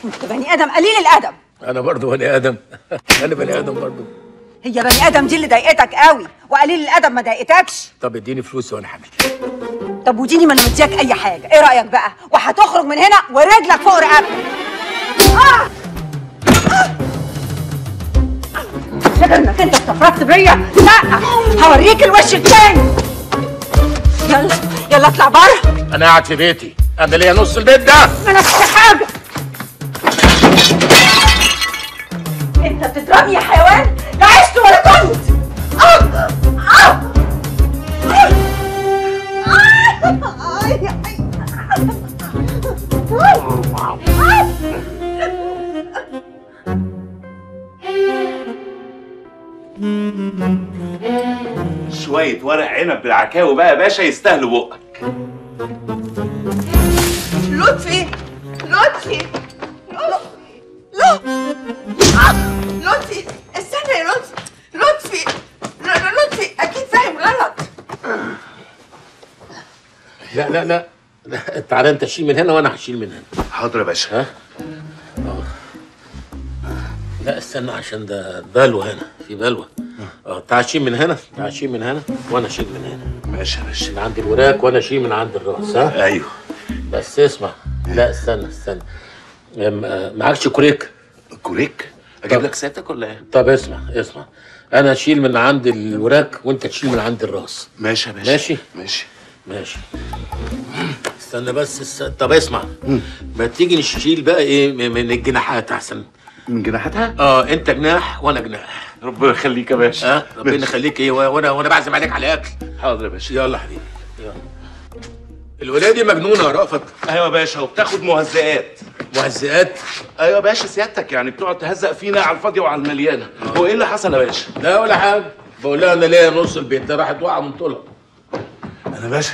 انت بني آدم قليل الأدب. أنا برضو بني آدم. أنا بني آدم برضو. هي بني آدم دي اللي ضايقتك قوي وقليل الأدب ما ضايقتكش. طب اديني فلوسي وأنا حامل طب وديني ما أنا مدياك أي حاجة. إيه رأيك بقى؟ وهتخرج من هنا ورجلك فوق رقبتك! آه! انك انت استفردت بيا. لا هوريك الوش التاني. يلا يلا اطلع بره أنا قاعد في بيتي. أنا ليا نص البيت ده؟ مالكش حاجة. أنت بتضربني يا حيوان؟ لا عشت ولا كنت؟ آه! آه! شوية ورق عنب بالعكاوي بقى يا باشا يستاهلوا بقك. لطفي لطفي لطفي. آه، لطفي استنى يا لطفي. لطفي لطفي أكيد فاهم غلط. لا لا لا تعالى أنت شيل من هنا وأنا هشيل من هنا. حاضر يا باشا. ها؟ لا استنى عشان ده بلوى هنا في بلوى. آه. تعال شيل من هنا تعال شيل من هنا وأنا اشيل من هنا. ماشي يا باشا. من عند الوراك وأنا اشيل من عند الراس ها؟ أيوه. بس اسمع. لا استنى استنى. أم- آه، معكش كوريك؟ كوريك؟ أجيب لك سيادتك ولا إيه؟ طب اسمع اسمع. أنا اشيل من عند الوراك وأنت تشيل من عند الراس. ماشي يا باشا. ماشي؟ ماشي. ماشي. استنى بس است... طب اسمع. ما تيجي نشيل بقى إيه من الجناحات أحسن؟ من جناحاتها آه أنت جناح وأنا جناح. ربنا يخليك يا باشا. آه ربنا يخليك. إيه وأنا وأنا بعزم عليك على اكل حاضر يا باشا. يلا حبيبي. يلا الولايه دي مجنونة يا رأفت. أيوه يا باشا وبتاخد مهزئات. مهزئات؟ أيوه يا باشا سيادتك يعني بتقعد تهزق فينا على الفاضيه وعلى المليانة. هو إيه اللي حصل يا باشا؟ لا ولا حاجة. بقول لها أنا ليا نص البيت ده راحت واقعه من طولها. أنا باشا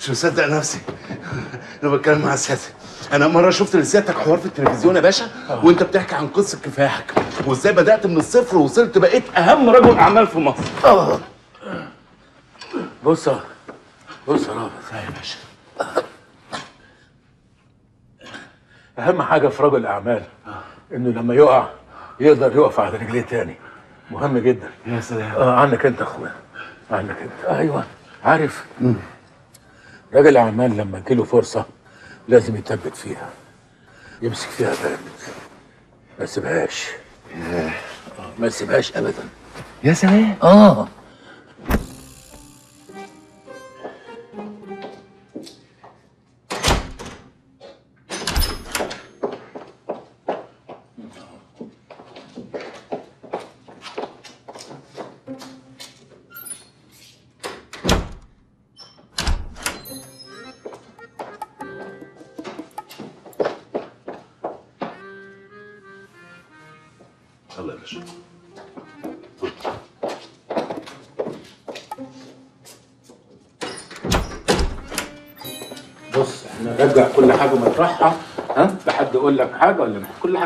مش مصدق نفسي. أنا بتكلم مع سيادتك. أنا مره شفت لسيادتك حوار في التلفزيون يا باشا وانت بتحكي عن قصة كفاحك وازاي بدأت من الصفر ووصلت بقيت أهم رجل أعمال في مصر. آه. بص بص يا رأفت يا باشا؟ أهم حاجة في رجل الاعمال إنه لما يقع يقدر يقف على رجليه تاني. مهم جدا. يا سلام. آه عنك أنت يا أخويا عنك أنت. أيوه. عارف؟ راجل الاعمال لما تجيله فرصة لازم يثبت فيها. يمسك فيها جامد ما يسيبهاش آه، ما يسيبهاش ابدا. يا سلام. آه.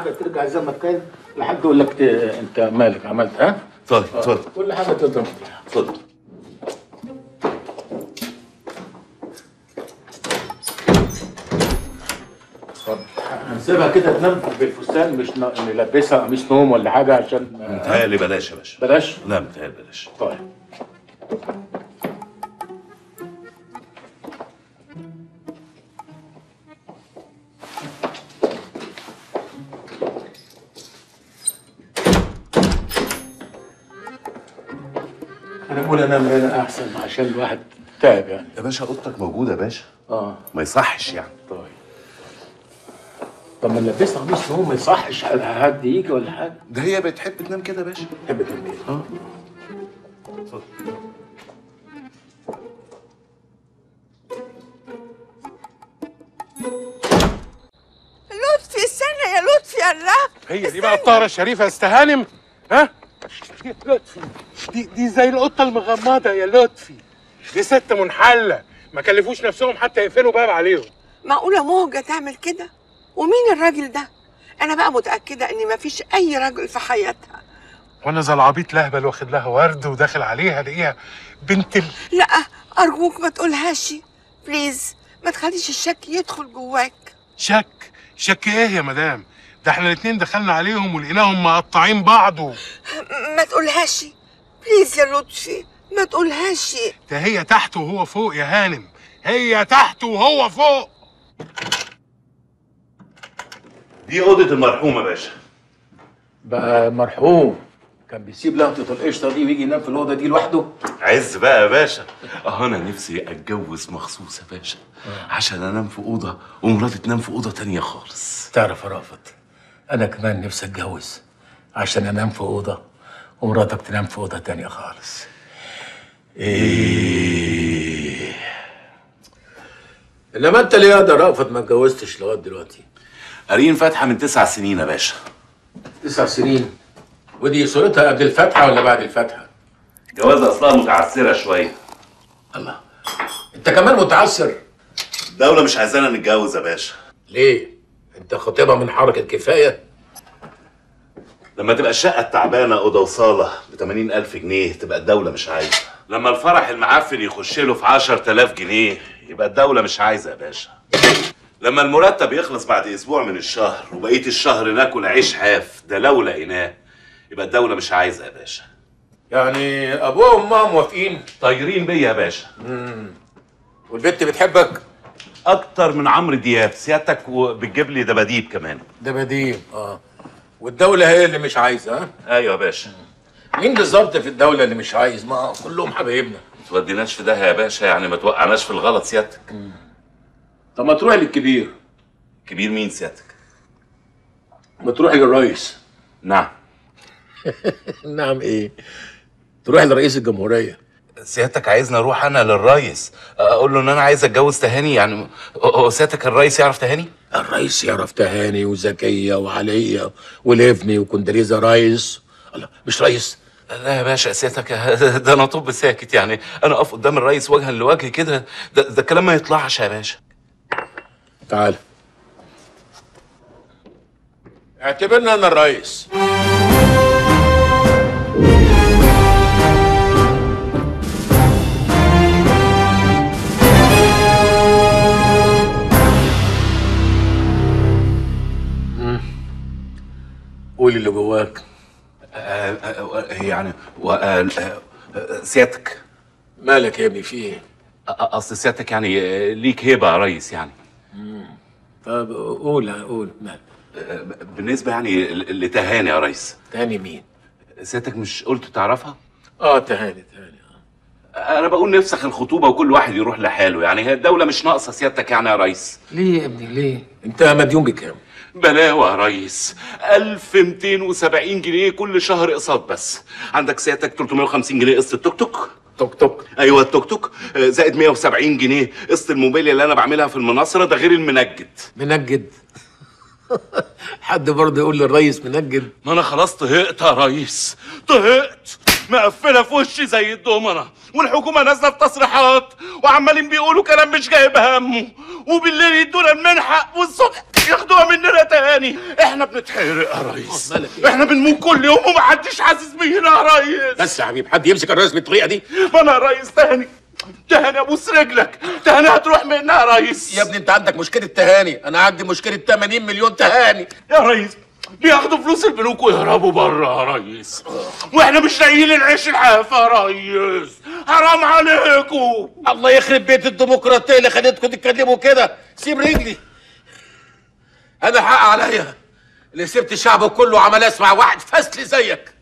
حاجة ترجع زي ما كان لحد يقول لك ت- أنت مالك عملت ها؟ اتفضل اتفضل. كل حاجة مطرحها اتفضل. هنسيبها كده تنام بالفستان مش نلبسها قميص نوم ولا حاجة عشان متهيألي بلاش يا باشا. بلاش؟ لا متهيألي بلاش. عشان الواحد تعب يعني. يا باشا أوضتك موجودة يا باشا. آه. ما يصحش يعني. طيب. طب لما نلبسها قميص نوم ما يصحش. حد يجي ولا حاجة؟ ده هي بتحب تنام كده يا باشا. تحب تنام إيه؟ آه. لطفي استنى يا لطفي يا الرب هي دي بقى الطاهرة الشريفة استهانم ها يا لطفي دي دي زي القطة المغمضة يا لطفي. دي ست منحلة. ما كلفوش نفسهم حتى يقفلوا باب عليهم. معقولة مهجة تعمل كده؟ ومين الراجل ده؟ أنا بقى متأكدة إن مفيش أي راجل في حياتها. وأنا زي العبيط لهبل واخد لها ورد وداخل عليها ألاقيها بنت ال... لا أرجوك ما تقولهاش. بليز ما تخليش الشك يدخل جواك. شك؟ شك إيه يا مدام؟ ده إحنا الاتنين دخلنا عليهم ولقيناهم مقطعين بعض. ما تقولهاش. بليز يا لطفي. ما تقولهاش. ده هي تحت وهو فوق يا هانم. هي تحت وهو فوق. دي أوضة المرحومه يا باشا. بقى مرحوم. كان بيسيب لقطه القشطة دي ويجي ينام في الأوضة دي لوحده. عز بقى يا باشا. آه أنا نفسي أتجوز مخصوص يا باشا. عشان أنام في أوضة ومراتي تنام في أوضة تانية خالص. تعرف يا رافت أنا كمان نفسي أتجوز عشان أنام في أوضة ومراتك تنام في أوضة تانية خالص. إيه. انما انت ليه يا ده رافت ما اتجوزتش لغاية دلوقتي. قارين فاتحة من تسع سنين يا باشا. تسع سنين. ودي صورتها قبل الفتحه ولا بعد الفتحه جوازها أصلها متعسرة شوية. الله. أنت كمان متعسر. الدولة مش عايزانا نتجوز يا باشا. ليه؟ أنت خطيبها من حركة كفاية. لما تبقى الشقة التعبانة أوضة وصالة ب 80000 جنيه تبقى الدولة مش عايزة. لما الفرح المعفن يخش له في 10000 جنيه يبقى الدولة مش عايزة يا باشا. لما المرتب يخلص بعد أسبوع من الشهر وبقية الشهر ناكل عيش حاف ده لو لقيناه يبقى الدولة مش عايزة يا باشا. يعني ابوها وامها موافقين؟ طايرين بيا يا باشا. امم والبنت بتحبك؟ أكتر من عمرو دياب سيادتك وبتجيب لي دباديب كمان. دباديب آه. والدولة هي اللي مش عايزة ها؟ أيوه يا باشا. مين بالظبط في الدولة اللي مش عايز؟ ما كلهم حبايبنا. ما توديناش في ده يا باشا يعني ما توقعناش في الغلط سيادتك. طب ما تروح للكبير. كبير مين سيادتك؟ ما تروح للرئيس. نعم. نعم إيه؟ تروح لرئيس الجمهورية. سيادتك عايزني أروح أنا للريس أقول له إن أنا عايز أتجوز تهاني يعني هو سيادتك الريس يعرف تهاني؟ الرئيس يعرف تهاني وزكية وعليا وليفني وكندريزا رايس الله مش رئيس. لا يا باشا سيادتك ده أنا طب ساكت يعني. أنا أقف قدام الريس وجها لوجه كده. ده, ده الكلام ما يطلعش يا باشا. تعال. اعتبرنا أنا الرئيس. قول اللي جواك. يعني و- آه، آه، سيادتك مالك يا ابني في إيه؟ اصل سيادتك يعني آه، ليك هيبه يا ريس يعني طب قول قول مالك بالنسبة يعني لتهاني يا ريس تهاني مين؟ سيادتك مش قلت تعرفها؟ آه تهاني تهاني أنا بقول نفسخ الخطوبة وكل واحد يروح لحاله يعني هي الدولة مش ناقصة سيادتك يعني يا ريس ليه يا ابني ليه؟ أنت مديون بكام؟ بلاوة يا ريس 1270 جنيه كل شهر اقساط بس. عندك سيادتك 350 جنيه قسط التوك توك؟ توك توك. أيوه التوك توك. آه، زائد 170 جنيه قسط الموبيليا اللي أنا بعملها في المناصرة ده غير المنجد. منجد. حد برضه يقول للريس منجد؟ ما أنا خلاص طهقت يا ريس. طهقت. مقفلة في وشي زي الدومنة والحكومة نازلة في تصريحات وعمالين بيقولوا كلام مش جايب همه وبالليل يدونا المنحة والصبح ياخدوها مننا تاني. إحنا بنتحرق يا ريس. إحنا بنموت كل يوم ومحدش حاسس بينا يا ريس. بس يا حبيبي حد يمسك الرئيس بالطريقة دي؟ ما أنا يا ريس تاني تهاني أبوس رجلك. تهاني هتروح منها يا ريس. يا ابني أنت عندك مشكلة تهاني. أنا عندي مشكلة 80 مليون تهاني. يا ريس بياخدوا فلوس البنوك ويهربوا بره يا ريس وإحنا مش لاقيين العيش الحاف يا ريس حرام عليكم. الله يخرب بيت الديمقراطية اللي خليتكم تتكلموا كده. سيب رجلي. أنا حق عليا اللي سبت الشعب كله وعمال اسمع واحد فاسل زيك.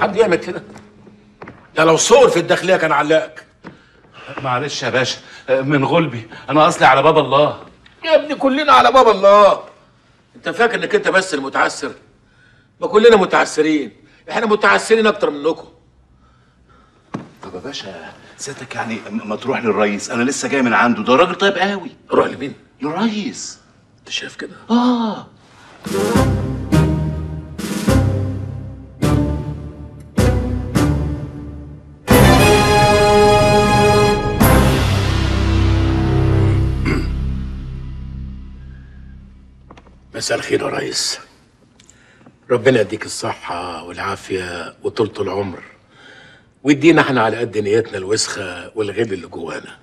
حد يعمل كده؟ ده لو صور في الداخلية كان علقك. معلش يا باشا من غلبي. أنا اصلي على باب الله. يا ابني كلنا على باب الله. انت فاكر انك انت بس المتعسر؟ ما كلنا متعسرين. إحنا متعسرين أكتر منكم. طب يا باشا سيادتك يعني ما تروح للرئيس؟ أنا لسه جاي من عنده. ده راجل طيب قوي. روح لمين؟ للرئيس. انت شايف كده؟ آه. مساء الخير يا ريس. ربنا يديك الصحة والعافية وطولة العمر. ويدينا إحنا على قد نيتنا الوسخة والغل اللي جوانا.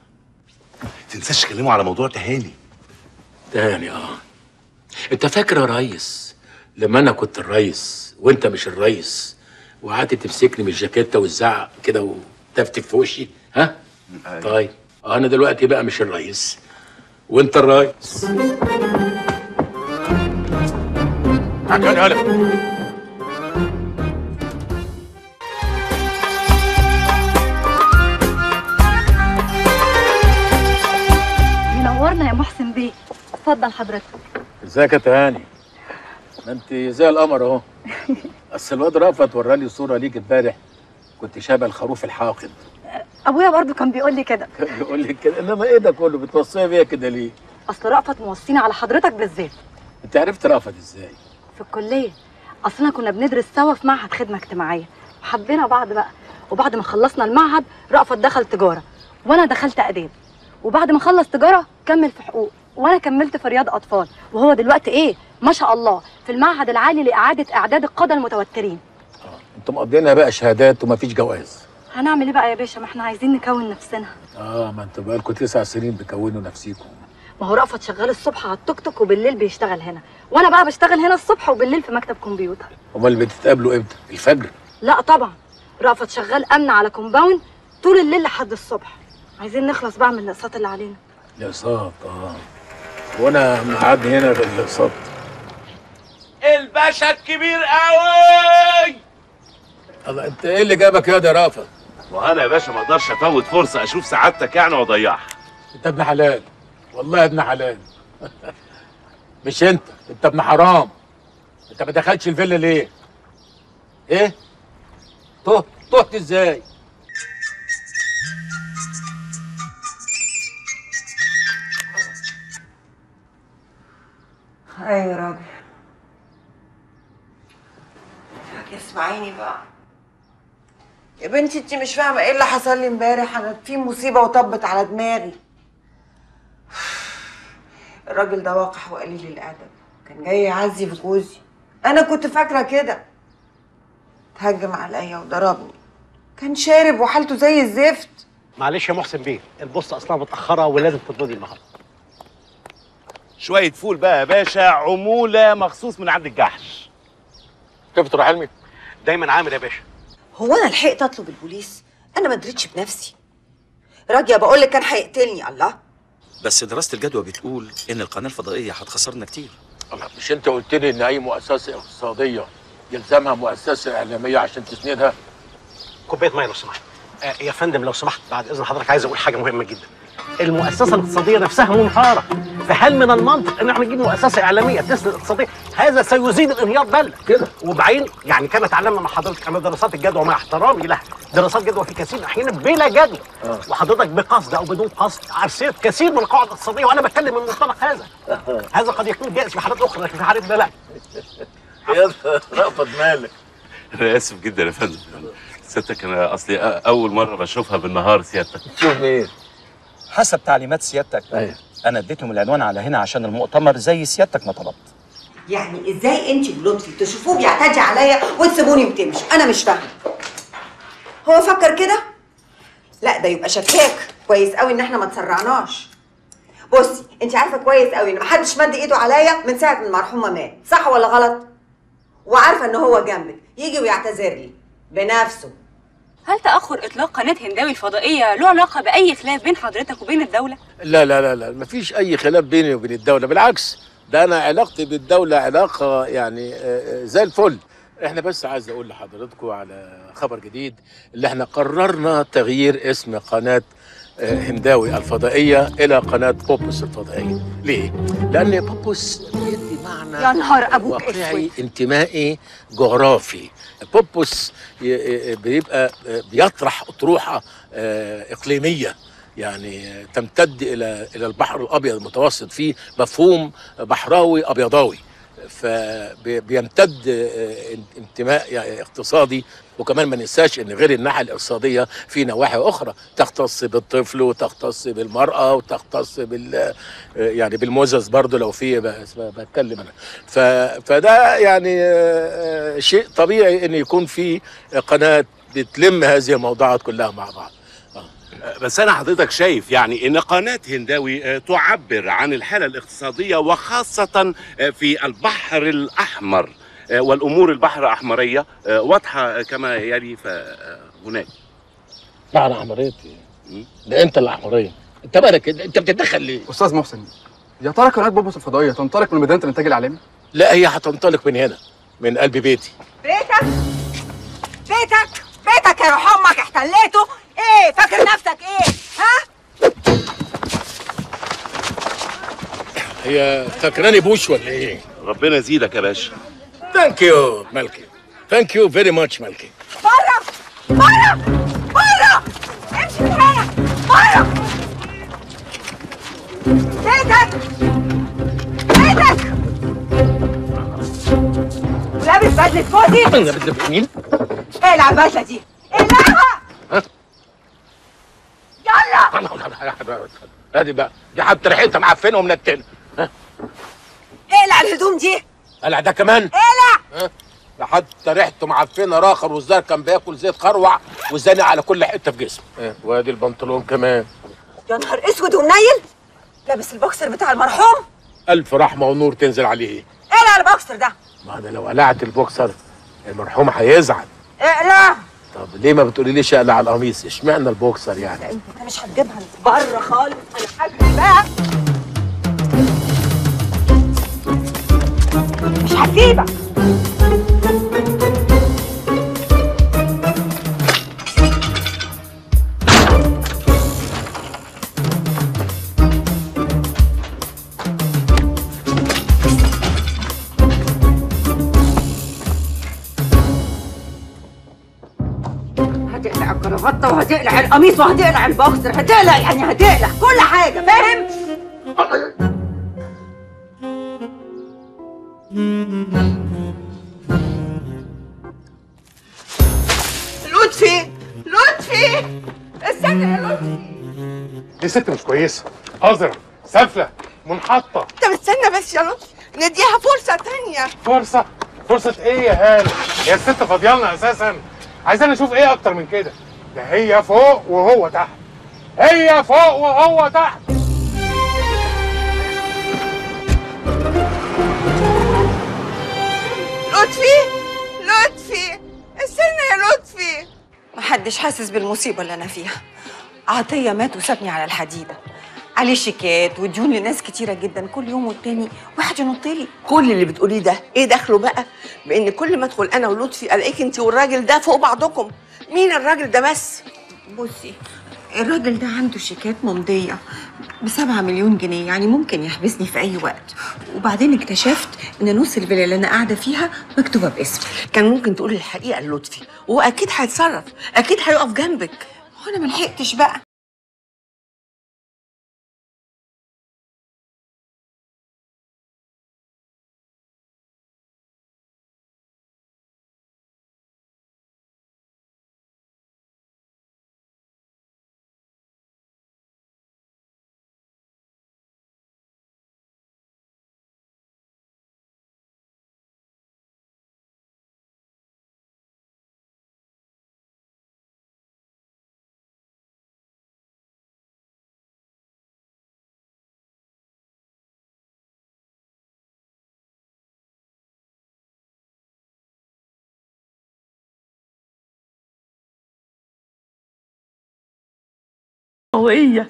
تنساش تكلموا على موضوع تهاني. تهاني آه. أنت فاكر يا ريس لما أنا كنت الريس وأنت مش الريس وقعدت تمسكني من الجاكيتة وتزعق كده وتفتك في وشي؟ ها؟ طيب أنا دلوقتي بقى مش الريس وأنت الريس. منورنا يا محسن بيه اتفضل حضرتك. ازيك يا تهاني؟ ما انت زي القمر اهو. اصل الواد رأفت ورالي صورة ليك امبارح. كنت شبه الخروف الحاقد. أبويا برضو كان بيقول لي كده. بيقول لي كده. إنما إيه ده كله؟ بتوصيه بيا كده ليه؟ أصل رأفت موصيني على حضرتك بالذات. أنت عرفت رأفت إزاي؟ في الكلية. اصلنا كنا بندرس سوا في معهد خدمة اجتماعية. وحبينا بعض بقى. وبعد ما خلصنا المعهد رأفت دخل تجارة. وأنا دخلت آداب. وبعد ما خلص تجارة كمل في حقوق. وأنا كملت في رياض أطفال. وهو دلوقتي إيه؟ ما شاء الله. في المعهد العالي لإعادة إعداد القاده المتوترين. أنتوا مقضينا بقى شهادات ومفيش جواز. هنعمل إيه بقى يا باشا؟ ما إحنا عايزين نكون نفسنا. آه ما أنتوا بقالكوا تسع سنين بتكونوا نفسيكم. ما هو رأفت شغال الصبح على التوك توك وبالليل بيشتغل هنا. وأنا بقى بشتغل هنا الصبح وبالليل في مكتب كمبيوتر. أمال بتتقابلوا إمتى؟ الفجر؟ لا طبعا. رأفت شغال أمن على compound طول الليل لحد الصبح. عايزين نخلص بقى من الاقساط اللي علينا. الاقساط آه وأنا مقعدني هنا في الاقساط الباشا الكبير قوي! الله أنت إيه اللي جابك يا ده رأفت؟ وأنا يا باشا ما أقدرش أفوت فرصة أشوف سعادتك يعني واضيعها انت ابن حلال. والله ابن حلال. مش انت انت ابن حرام. انت ما دخلتش الفيلا ليه؟ إيه؟ تهت تهت إزاي؟ أيوه يا راجل. اسمعيني بقى. يا بنتي انت مش فاهمة إيه اللي حصل لي امبارح؟ أنا في مصيبة وطبت على دماغي. الراجل ده وقح وقليل الأدب. كان جاي يعزي في جوزي. أنا كنت فاكرة كده. تهجم عليا وضربني. كان شارب وحالته زي الزفت. معلش يا محسن بيه البوسطه أصلا متأخرة ولازم تفضلي النهارده. شوية فول بقى يا باشا عمولة مخصوص من عند الجحش. كيف تروح علمي؟ دايما عامل يا باشا. هو أنا لحقت أطلب البوليس؟ أنا ما دريتش بنفسي. راجية بقول لك كان هيقتلني. الله. بس دراسة الجدوى بتقول إن القناة الفضائية هتخسرنا كتير. الله مش أنت قلت لي إن أي مؤسسة اقتصادية يلزمها مؤسسة إعلامية عشان تسندها؟ كوباية مية لو سمحت. آه يا فندم لو سمحت بعد إذن حضرتك عايز أقول حاجة مهمة جدا. المؤسسة الاقتصادية نفسها منهاره فهل من المنطق ان إحنا نجيب مؤسسة إعلامية تسند الاقتصادية؟ هذا سيزيد الانهيار بل. كده. وبعدين يعني كما تعلمنا مع حضرتك ان دراسات الجدوى مع احترامي لها. دراسات جدوى في كثير من الأحيان بلا جدوى. آه. وحضرتك بقصد أو بدون قصد عرسيت كثير من القواعد الاقتصادية وأنا بتكلم من منطلق هذا. هذا قد يكون جائز في حالات أخرى لكن في حالتنا لا يا رأفت مالك. أنا آسف جدا يا فندم. سيادتك أنا أصلي أول مرة بشوفها بالنهار سيادتك. شوف مين حسب تعليمات سيادتك. أيوة. أنا اديتهم العنوان على هنا عشان المؤتمر زي سيادتك ما طلبت. يعني إزاي انت ولطفي تشوفوه بيعتدي عليا وتسيبوني وتمشوا أنا مش فاهمة. هو فكر كده؟ لا ده يبقى شكاك. كويس قوي ان إحنا ما تسرعناش. بصي انت عارفة كويس قوي ان محدش مد ايده عليا من ساعة ما المرحومة مات صح ولا غلط؟ وعارفة ان هو جنبك. يجي ويعتذر لي بنفسه. هل تأخر إطلاق قناة هنداوي الفضائية له علاقة بأي خلاف بين حضرتك وبين الدولة؟ لا لا لا لا مفيش أي خلاف بيني وبين الدولة بالعكس ده أنا علاقتي بالدولة علاقة يعني آه، آه، زي الفل إحنا بس عايز أقول لحضراتكم على خبر جديد اللي إحنا قررنا تغيير اسم قناة هنداوي الفضائية إلى قناة بوبوس الفضائية. ليه؟ لأن بوبوس بيدي معنى يا نهار واقعي أسود. انتمائي جغرافي. بوبوس بيبقى بيطرح أطروحة آه، إقليمية. يعني تمتد إلى إلى البحر الأبيض المتوسط فيه مفهوم بحراوي أبيضاوي. فبيمتد آه، انتماء يعني اقتصادي وكمان ما ننساش إن غير الناحية الاقتصادية في نواحي أخرى تختص بالطفل وتختص بالمرأة وتختص بال آه، يعني بالمزز برضو لو في بتكلم أنا. ف... فده يعني آه، آه، شيء طبيعي إن يكون في قناة بتلم هذه الموضوعات كلها مع بعض. بس أنا حضرتك شايف يعني إن قناة هنداوي آه، تعبر عن الحالة الاقتصادية وخاصة آه، في البحر الأحمر. آه، والأمور البحر الأحمرية آه، واضحة كما يلي فهناك. لا أنا احمريتي ده انت اللي احمريه أنت مالك؟ أنت بتتدخل ليه؟ أستاذ محسن يا ترى قناه بوبوس الفضائية تنطلق من مدينة الإنتاج الاعلامي لا هي هتنطلق من هنا من قلب بيتي. بيتك؟ بيتك؟ بيتك يا روح أمك احتليته؟ إيه؟ فاكر نفسك إيه؟ ها؟ هي فاكراني بوش ولا إيه؟ ربنا يزيدك يا باشا. thank you مالكي thank you very much مالكي بره بره بره امشي من هنا بره بيتك بيتك ولابس بدلة فوزي أنا بدي مين؟ اقلع البدلة دي اقلعها يلا ادي بقى دي حتى ريحتها معفنه ومنتنه اقلع الهدوم دي قلع ده كمان؟ اقلع ده حتى ريحته معفنه راخر والزار كان بياكل زيت خروع وزانق على كل حتة في جسمه. آه، وادي البنطلون كمان. يا نهار اسود ومنيل! لابس البوكسر بتاع المرحوم! ألف رحمة ونور تنزل عليه. اقلع البوكسر ده! ما أنا لو قلعت البوكسر المرحوم هيزعل. اقلع! طب ليه ما بتقوليليش اقلع القميص؟ اشمعنى البوكسر يعني؟ انت مش هتجيبها بره خالص أنا حاجتي بقى هسيبك هتقلع الكرافته وهتقلع القميص وهتقلع البوكسر هتقلع يعني هتقلع كل حاجة فاهم؟ ست مش كويسة. قذره سافله منحطة. طب استنى بس يا لطفي نديها فرصة تانية. فرصة؟ فرصة إيه يا هاني هي الست فاضيالنا أساسا. عايزين نشوف إيه أكتر من كده. ده هي فوق وهو تحت. هي فوق وهو تحت. لطفي لطفي استنى يا لطفي. محدش حاسس بالمصيبة اللي أنا فيها. عطية مات وسابني على الحديدة. عليه شيكات وديون لناس كتيرة جدا كل يوم والتاني واحد ينط لي كل اللي بتقوليه ده إيه دخله بقى؟ بإن كل ما أدخل أنا ولطفي ألاقيك أنت والراجل ده فوق بعضكم. مين الراجل ده بس؟ بصي الراجل ده عنده شيكات ممضية بسبعة مليون جنيه يعني ممكن يحبسني في أي وقت. وبعدين اكتشفت إن نص الفيلا اللي أنا قاعدة فيها مكتوبة باسمي. كان ممكن تقولي الحقيقة للطفي وهو أكيد هيتصرف أكيد هيقف جنبك. وأنا ملحقتش بقى. قوية.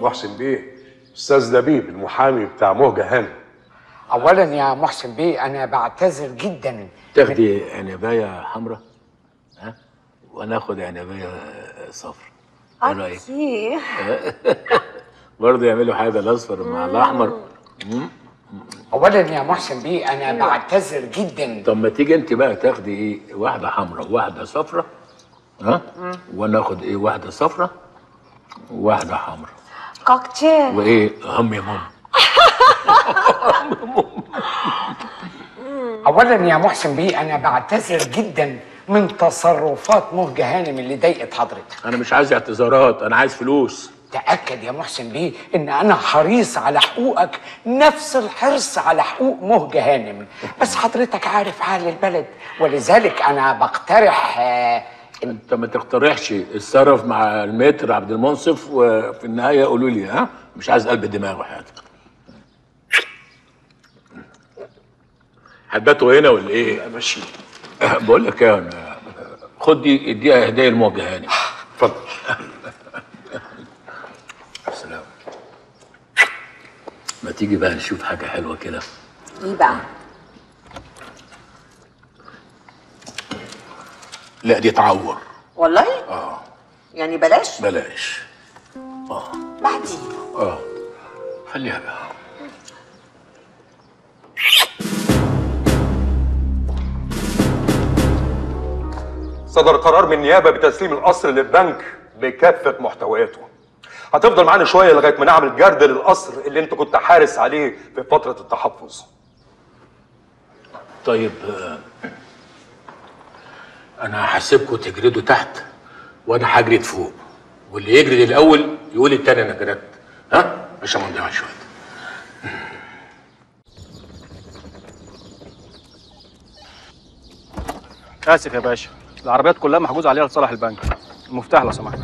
محسن بيه أستاذ لبيب المحامي بتاع مهجة هانم اولا يا محسن بيه أنا بعتذر جدا. تاخدي عنباية حمراء ها؟ وناخد عنباية صفرا إيه رأيك؟ برضه يعملوا حاجة الأصفر مع الأحمر. اولا يا محسن بيه أنا بعتذر جدا. طب ما تيجي أنت بقى تاخدي إيه؟ واحدة حمراء وواحدة صفرا ها؟ وناخد إيه؟ واحدة صفرا وواحدة حمراء. كوكتيل. وإيه؟ هم يا ماما اولا يا محسن بيه أنا بعتذر جدا من تصرفات مهجة هانم اللي ضايقت حضرتك. أنا مش عايز اعتذارات أنا عايز فلوس. تأكد يا محسن بيه إن أنا حريص على حقوقك نفس الحرص على حقوق مهجة هانم. بس حضرتك عارف حال البلد ولذلك أنا بقترح آه، أنت ما تقترحش اتصرف مع المتر عبد المنصف وفي النهاية قولوا لي ها؟ مش عايز قلب دماغ وحياتك هتباتوا هنا ولا إيه؟ ماشي. بقول لك إيه أنا- خد دي اديها هدية لموجه هاني اتفضل سلام ما تيجي بقى نشوف حاجة حلوة كده. إيه بقى؟ لا دي تعور. والله؟ آه. يعني بلاش؟ بلاش. آه. بعدين. آه. خليها بقى. صدر قرار من النيابه بتسليم القصر للبنك بكافة محتوياته. هتفضل معانا شوية لغاية ما نعمل جرد للقصر اللي انت كنت حارس عليه في فترة التحفظ. طيب آه، أنا هسيبكم تجردوا تحت وأنا هجرد فوق واللي يجرد الأول يقول التاني أنا جردت ها؟ عشان ما نضيعش وقت آسف يا باشا. العربيات كلها محجوز عليها لصالح البنك. المفتاح لو سمحت.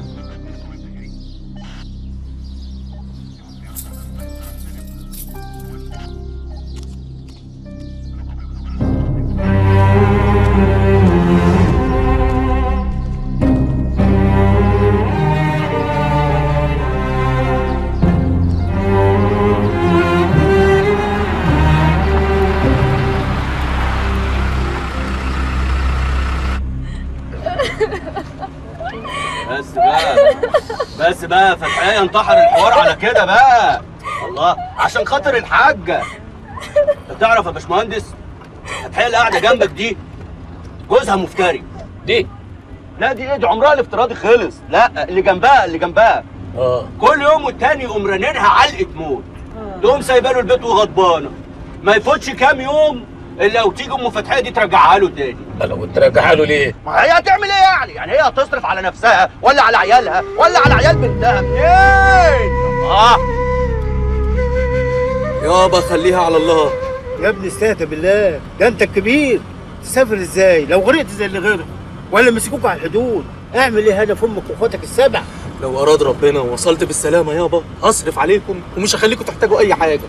فتحية انتحر الحوار على كده بقى. الله عشان خاطر الحاجة انت تعرف يا باشمهندس فتحية اللي قاعدة جنبك دي جوزها مفتري. دي؟ لا دي إيه؟ دي عمرها الافتراضي خلص. لا اللي جنبها اللي جنبها. آه. كل يوم والتاني يقوم رانينها علقة موت. تقوم سايبه له البيت وغضبانة. ما يفوتش كام يوم إلا لو تيجي أم فتحية دي ترجعها له تاني. لو ترجعها له ليه؟ ما هي هتعمل إيه يعني؟ يعني هي هتصرف على نفسها ولا على عيالها ولا على عيال بنتها؟ منين؟ آه يابا خليها على الله. يا ابني استهدى بالله. ده أنت الكبير. تسافر إزاي؟ لو غرقت زي اللي غرق ولا مسكوك على الحدود. اعمل إيه هدف أمك وأخواتك السبع؟ لو أراد ربنا ووصلت بالسلامة يابا هصرف عليكم ومش هخليكم تحتاجوا أي حاجة.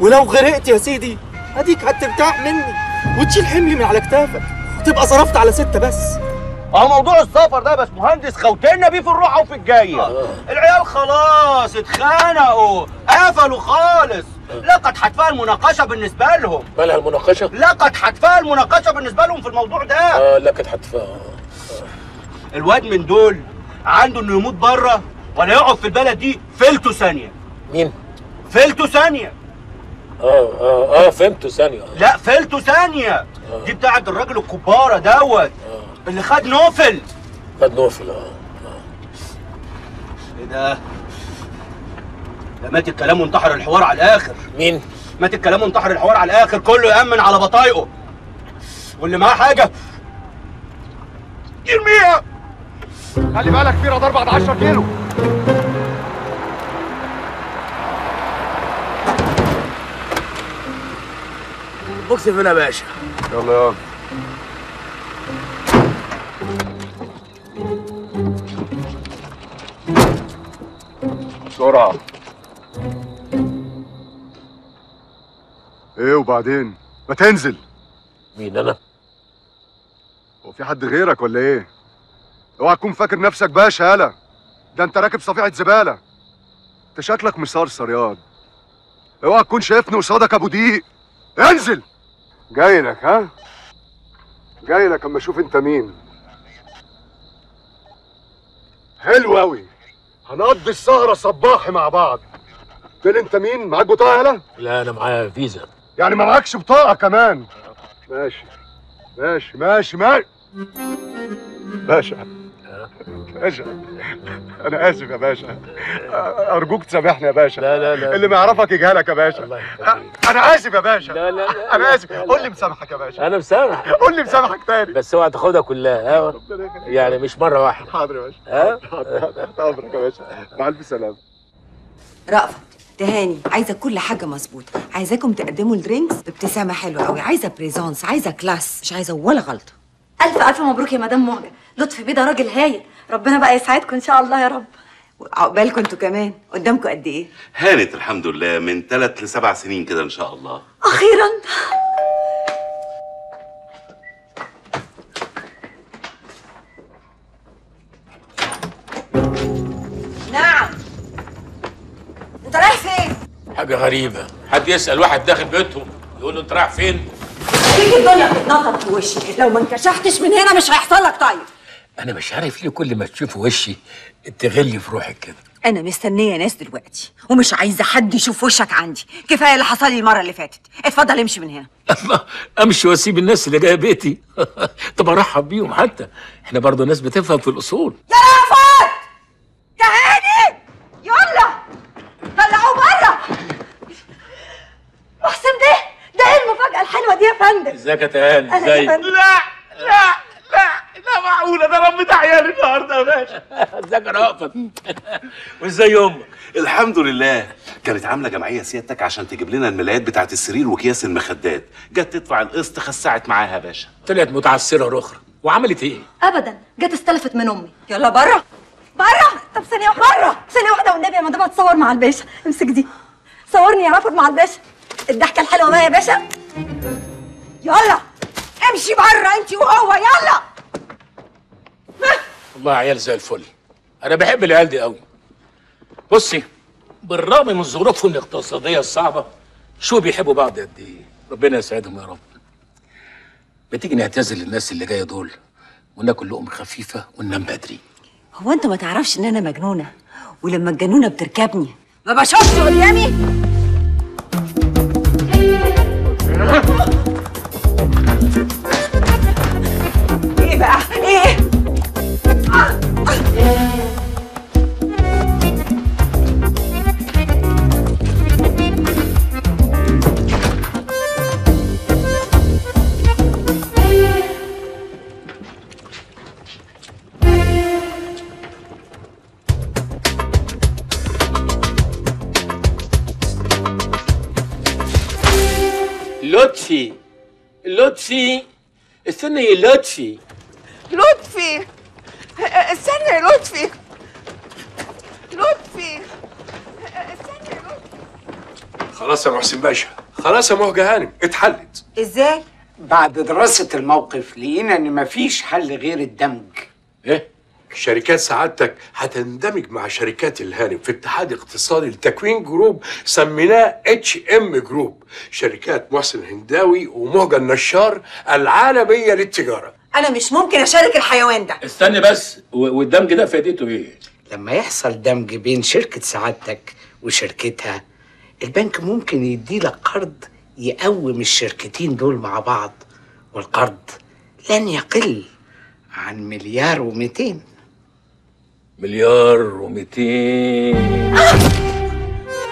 ولو غرقت يا سيدي اديك هترتاح مني وتشيل حملي من على كتافك وتبقى صرفت على ستة بس. آه موضوع السفر ده بس مهندس خوتنا بيه في الروحه وفي الجاية. العيال خلاص اتخانقوا قفلوا خالص. لقد حتفها المناقشة بالنسبة لهم. مالها المناقشة؟ لقد حتفها المناقشة بالنسبة لهم في الموضوع ده. آه لا كانت هتفهم الواد من دول عنده انه يموت بره ولا يقعد في البلد دي فلته ثانية. مين؟ فلته ثانية. آه آه آه فهمته ثانية. لا فلته ثانية. دي بتاعت الراجل الكبارة دوت. اللي خد نوفل. خد نوفل آه. إيه ده؟ ده مات الكلام وانتحر الحوار على الآخر. مين؟ مات الكلام وانتحر الحوار على الآخر. كله يأمن على بطايقه. واللي معاه حاجة. يرميها. خلي بالك في رادار بعد 10 كيلو. بوكس فين يا باشا؟ يلا يلا بسرعة إيه وبعدين؟ ما تنزل مين أنا؟ هو في حد غيرك ولا إيه؟ اوعى تكون فاكر نفسك باشا يالا ده انت راكب صفيحة زبالة انت شكلك مصرصر ياض اوعى تكون شايفني قصادك ابو ديق انزل جاي لك ها؟ جاي لك أما أشوف أنت مين. حلو قوي هنقضي السهرة صباحي مع بعض. قلت لي أنت مين؟ معاك بطاقة يالا لا أنا معايا فيزا. يعني ما معكش بطاقة كمان. ماشي. ماشي ماشي ماشي. باشا. باشا. أنا آسف يا باشا. أرجوك تسامحني يا باشا. لا لا لا. اللي ما يعرفك يجهلك يا باشا. أنا آسف يا باشا. لا لا لا أنا آسف. قول لي مسامحك يا باشا. أنا مسامح قول لي مسامحك تاني. بس اوعى تاخدها كلها ها؟ يعني مش مرة واحدة. حاضر يا باشا. ها؟ حاضر تحت امرك يا باشا. مع الف سلامة. رأفت تهاني عايزة كل حاجة مظبوطة. عايزاكم تقدموا ال drinks بابتسامة حلوة قوي عايزة presence عايزة class. مش عايزة ولا غلطة. ألف ألف مبروك يا مدام مهجه لطفي بيه ده راجل هايل. ربنا بقى يسعدكم إن شاء الله يا رب. عقبالكم أنتوا كمان. قدامكم قد إيه؟ هانت الحمد لله من ثلاث لسبع سنين كده إن شاء الله. أخيرا. نعم. أنت رايح فين؟ حاجة غريبة. حد يسأل واحد داخل بيتهم يقول له أنت رايح فين؟ تيجي الدنيا بتنطط في وشي لو ما انكشفتش من هنا مش هيحصل لك طيب. أنا مش عارف ليه كل ما تشوف وشي تغلي في روحك كده. أنا مستنية ناس دلوقتي ومش عايزة حد يشوف وشك عندي. كفاية اللي حصل لي المرة اللي فاتت. اتفضل امشي من هنا. أمشي وأسيب الناس اللي جاية بيتي. طب أرحب بيهم حتى. إحنا برضه ناس بتفهم في الأصول. يا رافت تهاني يلا! طلعوه بره! محسن بيه ده إيه المفاجأة الحلوة دي يا فندم؟ إزيك يا تهاني؟ يا ازيك. لا لا لا. لا معقولة ده ربيت عيالي النهارده يا باشا ازيك يا رأفت وإزاي أمك الحمد لله. كانت عاملة جمعية سيادتك عشان تجيب لنا الملايات بتاعت السرير وأكياس المخدات. جت تدفع القسط خسعت معاها يا باشا. طلعت متعسرة أخرى وعملت إيه؟ ابدا. جت استلفت من أمي. يلا بره بره طب ثانية واحدة. بره ثانية واحدة والنبي يا مدام اتصور مع الباشا. امسك دي. صورني يا رافض مع الباشا. الضحكة الحلوة بقى يا باشا. يلا. امشي بره انت وهو. يلا. والله عيال زي الفل. أنا بحب العيال دي قوي بصي بالرغم من ظروفهم الاقتصادية الصعبة شو بيحبوا بعض قد إيه؟ ربنا يسعدهم يا رب. بتيجي نعتذر للناس اللي جاية دول وناكل لقمة خفيفة وننام بدري. هو أنت ما تعرفش إن أنا مجنونة؟ ولما الجنونة بتركبني ما بشوفش قدامي إيه بقى؟ إيه؟ استنى يا لطفي. لطفي؟ استنى يا لطفي. لطفي. خلاص يا محسن باشا. خلاص يا مهجة هانم اتحلت. إزاي؟ بعد دراسة الموقف لقينا إن مفيش حل غير الدمج. شركات سعادتك هتندمج مع شركات الهانم في اتحاد اقتصادي لتكوين group سميناه HM group شركات محسن هنداوي ومهجة النشار العالمية للتجارة. أنا مش ممكن أشارك الحيوان ده. استنى بس والدمج ده فائدته إيه؟ لما يحصل دمج بين شركة سعادتك وشركتها البنك ممكن يديلك قرض يقوم الشركتين دول مع بعض والقرض لن يقل عن مليار ومئتين. مليار ومئتين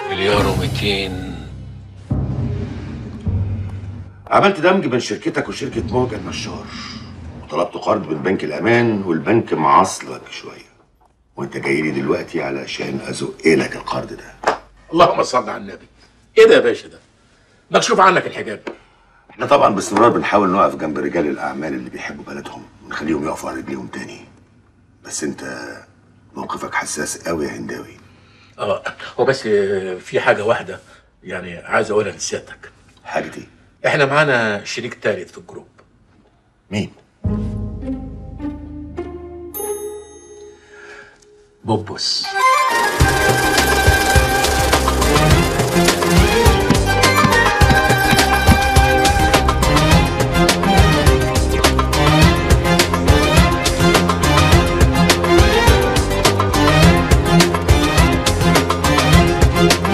مليار ومئتين عملت دمج بين شركتك وشركة موجة النشار وطلبت قرض من بنك الأمان والبنك معصلك شوية. وأنت جاي لي دلوقتي علشان أزق لك القرض ده. اللهم صل على النبي. إيه ده يا باشا ده؟ مكشوف عنك الحجاب. إحنا طبعا باستمرار بنحاول نقف جنب رجال الأعمال اللي بيحبوا بلدهم ونخليهم يقفوا على رجليهم تاني. بس أنت موقفك حساس قوي يا هنداوي. آه هو بس في حاجة واحدة. يعني عايز أقولها لسيادتك حاجة دي إحنا معانا شريك تالت في الجروب. مين؟ بوبوس.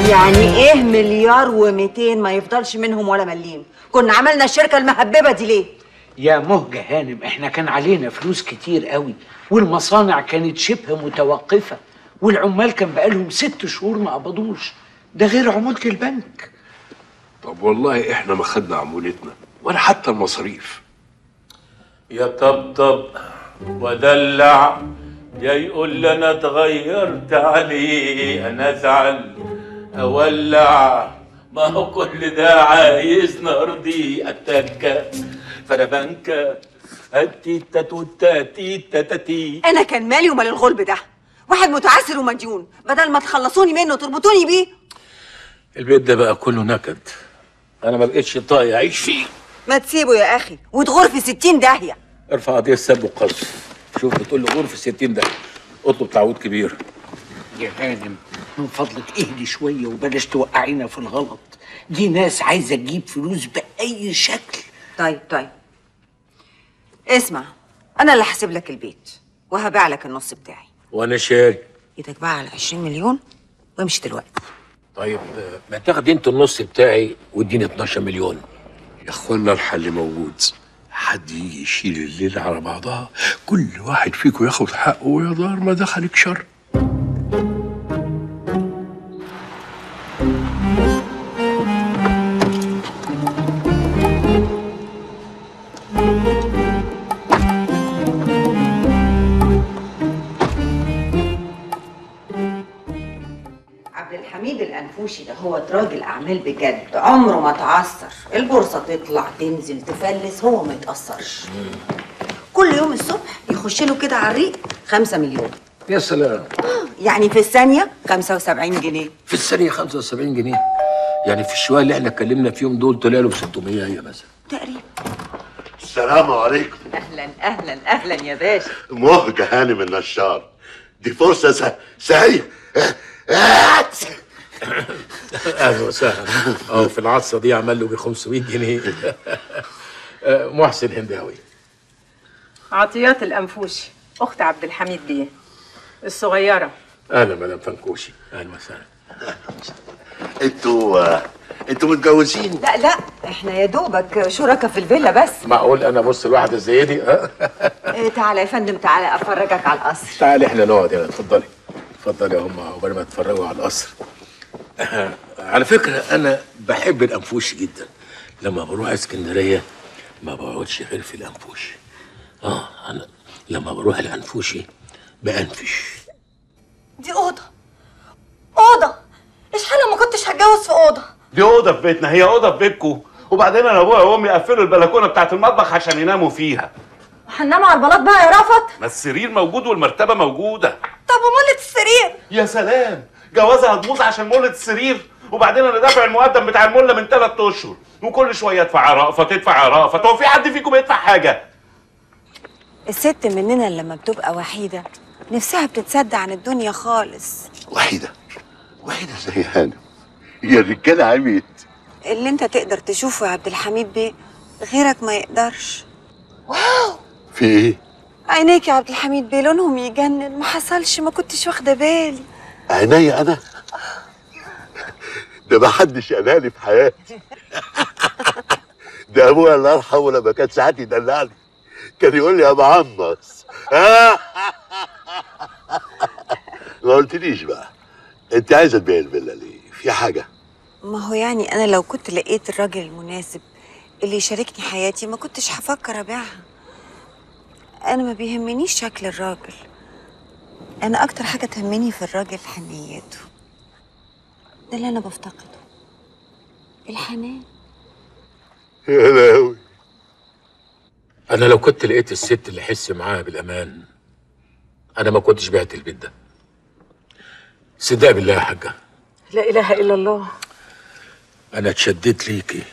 يعني إيه مليار و200 ما يفضلش منهم ولا مليم؟ كنا عملنا الشركة المهببة دي ليه؟ يا مهجة هانم إحنا كان علينا فلوس كتير قوي والمصانع كانت شبه متوقفة والعمال كان بقالهم ست شهور ما قبضوش. ده غير عمولة البنك. طب والله إحنا ما خدنا عمولتنا ولا حتى المصاريف. يا طبطب ودلع يا يقول لي أنا اتغيرت عليه أنا ازعل أولع. ما هو كل ده عايز نرضي التكه فانا التيتا توتا تيتا تاتي أنا كان مالي ومال الغلب ده. واحد متعسر ومديون. بدل ما تخلصوني منه تربطوني بيه. البيت ده بقى كله نكد. أنا ما بقتش طايق أعيش فيه. ما تسيبه يا أخي. وتغور في ستين داهية. ارفع قضية سب وقذف شوف بتقول له غرفه 60 ده اطلب تعويض كبير. يا هانم من فضلك اهدي شوية وبلاش توقعينا في الغلط. دي ناس عايزة تجيب فلوس بأي شكل. طيب طيب. اسمع أنا اللي هسيب لك البيت وهبيع لك النص بتاعي. وأنا شاري. إيدك بقى على 20 مليون وامشي دلوقتي. طيب ما تاخد انت النص بتاعي واديني 12 مليون. يا أخوانا الحل موجود. حد يجي يشيل الليل على بعضها كل واحد فيكم ياخد حقه ويا دار ما دخلك شر. الانفوشي ده هو راجل اعمال بجد. عمره ما تعثر. البورصة تطلع تنزل تفلس هو ما يتأثرش. كل يوم الصبح يخش له كده على الريق 5 مليون. يا سلام. يعني في الثانية 75 جنيه. في الثانية 75 جنيه. يعني في الشويه اللي إحنا اتكلمنا فيهم دول طلع له ب 600 هي مثلا. تقريبا. السلام عليكم. أهلا أهلا أهلا يا باشا. مهجة هانم النشار. دي فرصة س... أهلا وسهلا. آه في العطسه دي عمل له ب 500 جنيه. محسن هنداوي. عطيات الأنفوشي أخت عبد الحميد بيه الصغيرة. أهلا مدام فنكوشي. أهلا وسهلا. أنتوا أنتوا متجوزين؟ لا لا. إحنا يا دوبك شركاء في الفيلا بس. معقول أنا بص لواحده زي دي؟ ها؟ إيه تعالى يا فندم تعالى أفرجك على القصر. تعالي إحنا نقعد هنا. اتفضلي. اتفضلي يا هم عقبال ما تتفرجوا على القصر. على فكرة أنا بحب الأنفوش جدا. لما بروح اسكندرية ما بقعدش غير في الأنفوش. آه أنا لما بروح الانفوشي بأنفش. دي أوضة. أوضة. إيش حاله ما كنتش هتجوز في أوضة؟ دي أوضة في بيتنا هي أوضة في بيتكم وبعدين أنا أبويا وأمي قفلوا البلكونة بتاعت المطبخ عشان يناموا فيها. هننام على البلاط بقى يا رفت؟ ما السرير موجود والمرتبة موجودة. طب وملة السرير؟ يا سلام! جوازها هتبوظ عشان مولة السرير وبعدين أنا دافع المقدم بتاع المله من ثلاث أشهر. وكل شوية أدفع رأفت ادفع رأفت هو في حد فيكم يدفع حاجة. الست مننا لما بتبقى وحيدة نفسها بتتصدع عن الدنيا خالص. وحيدة؟ وحيدة زي هانم. هي الرجالة عميت اللي انت تقدر تشوفه يا عبد الحميد بيه غيرك ما يقدرش. في إيه؟ عينيك يا عبد الحميد بيه لونهم يجنن ما حصلش ما كنتش واخدة بالي. عينيا أنا؟ ده ما حدش قالها في حياتي. ده أبويا الله يرحمه لما كان ساعات يدلعني. كان يقول لي يا معمص. ما قلتليش بقى أنت عايزة تبيع الفيلا ليه؟ في حاجة؟ ما هو يعني أنا لو كنت لقيت الراجل المناسب اللي يشاركني حياتي ما كنتش هفكر أبيعها. أنا ما بيهمنيش شكل الراجل. أنا أكتر حاجة تهمني في الراجل حنيته. ده اللي أنا بفتقده. الحنان. يا لهوي أنا لو كنت لقيت الست اللي احس معاها بالأمان أنا ما كنتش بعت البيت ده. صدق بالله يا حاجة. لا إله إلا الله. أنا اتشددت ليكي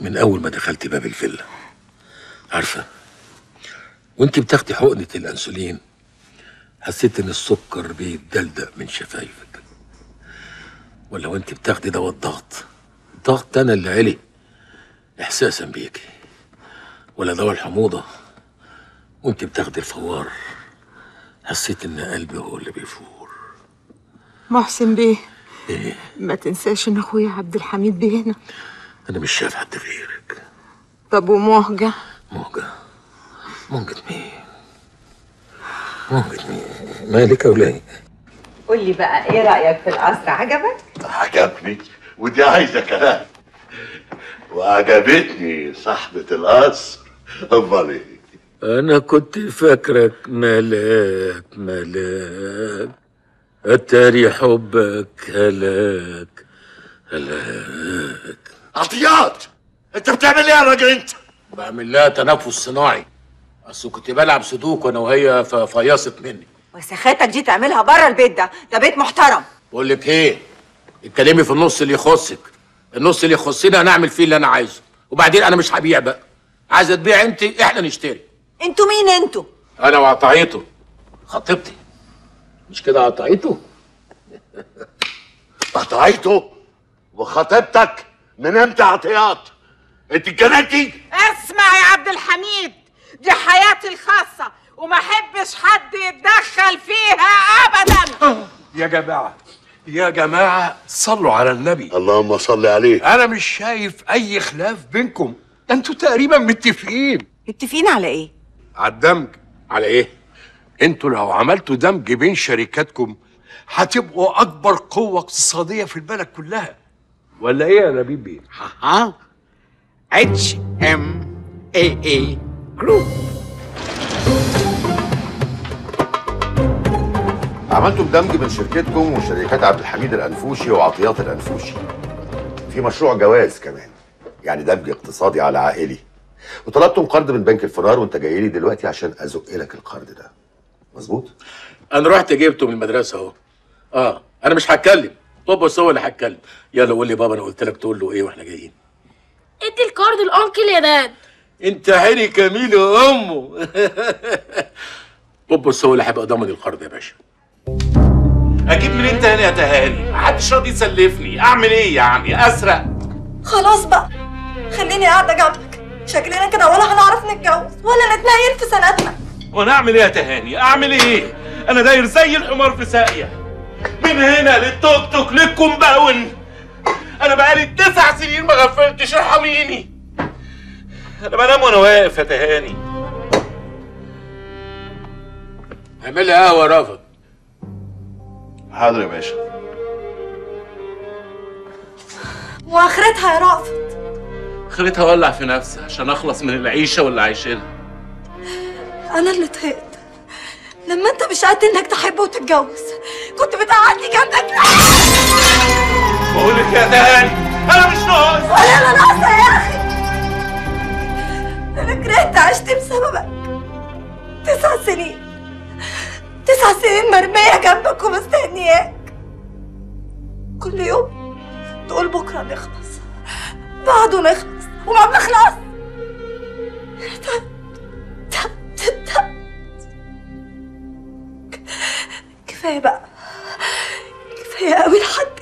من أول ما دخلت باب الفيلا. عارفة وانت بتاخدي حقنة الأنسولين حسيت إن السكر بيتدلدق من شفايفك. ولا وأنت بتاخدي دواء الضغط الضغط أنا اللي علي احساسا بيكي ولا دواء الحموضه وأنت بتاخدي الفوار. حسيت إن قلبي هو اللي بيفوق محسن بيه. ما تنساش إن أخويا عبد الحميد بيه هنا أنا مش شايف حد غيرك. طب موجة مين موجة مين؟ مالك يا ولاد قول لي بقى إيه رأيك في القصر؟ عجبك؟ عجبني ودي عايزة كلام. وعجبتني صاحبة القصر. امال إيه أنا كنت فاكرك ملاك ملاك. أتاري حبك هلاك هلاك. عطيات! أنت بتعمل إيه يا راجل أنت؟ بعمل لها تنفس صناعي. أصل كنت بلعب سودوك وأنا وهي ففيصت مني. وسخاتك دي تعملها بره البيت ده. ده بيت محترم. بقول لك إيه؟ اتكلمي في النص اللي يخصك. النص اللي يخصني أنا اعمل فيه اللي أنا عايزه. وبعدين أنا مش هبيع بقى. عايزة تبيع أنت؟ إحنا نشتري. أنتوا مين أنتوا؟ أنا وقطعيته. خطيبتي. مش كده قطعيته؟ قطعيته؟ وخطيبتك من إمتى عطيات انت اتجننتي؟ اسمع يا عبد الحميد. دي حياتي الخاصة وما أحبش حد يتدخل فيها ابدا. يا جماعة يا جماعة صلوا على النبي. اللهم صل عليه. أنا مش شايف أي خلاف بينكم. أنتوا تقريبا متفقين. متفقين على إيه؟ على الدمج. على إيه؟ أنتوا لو عملتوا دمج بين شركاتكم هتبقوا أكبر قوة اقتصادية في البلد كلها. ولا إيه يا نبيل بيه؟ ها HMAA group عملتوا دمج بين شركتكم وشركات عبد الحميد الأنفوشي وعطيات الأنفوشي. في مشروع جواز كمان يعني دمج اقتصادي على عائلي. وطلبتم قرض من بنك الفرار وانت جاي لي دلوقتي عشان أزق لك القرض ده. مظبوط؟ أنا رحت جبته من المدرسة أهو. آه أنا مش هتكلم. بابا بس هو اللي هيتكلم يلا قول لي بابا أنا قلت لك تقول له إيه وإحنا جايين. ادي ال card ال uncle يا dad انت حري كميل أمه. بابا بس هو اللي هيبقى ضامن القرض يا باشا. أجيب منين تاني يا تهاني محدش راضي يسلفني. أعمل إيه يعني؟ أسرق. خلاص بقى. خليني قاعدة جنبك. شكلنا كده ولا هنعرف نتجوز ولا نتنيل في سنتنا وأنا أعمل إيه يا تهاني؟ أعمل إيه؟ أنا داير زي الحمار في ساقية. من هنا للتوك توك لل compound أنا بقالي تسع سنين ما غفلتش ارحميني. أنا بنام وأنا واقف يا تهاني. اعمل لي قهوة يا رافض. حاضر يا باشا. وآخرتها يا رأفت خليتها أولع في نفسي عشان أخلص من العيشة واللي عايشينها. أنا اللي طهقت لما أنت مش قد إنك تحب وتتجوز كنت بتقعدني جنبك. بقول لك يا تهاني أنا مش ناقص. ولا أنا ناقصه جنبك ومستنياك كل يوم تقول بكرة نخلص بعده نخلص وما بنخلص. كفاية بقى كفاية قوي لحد.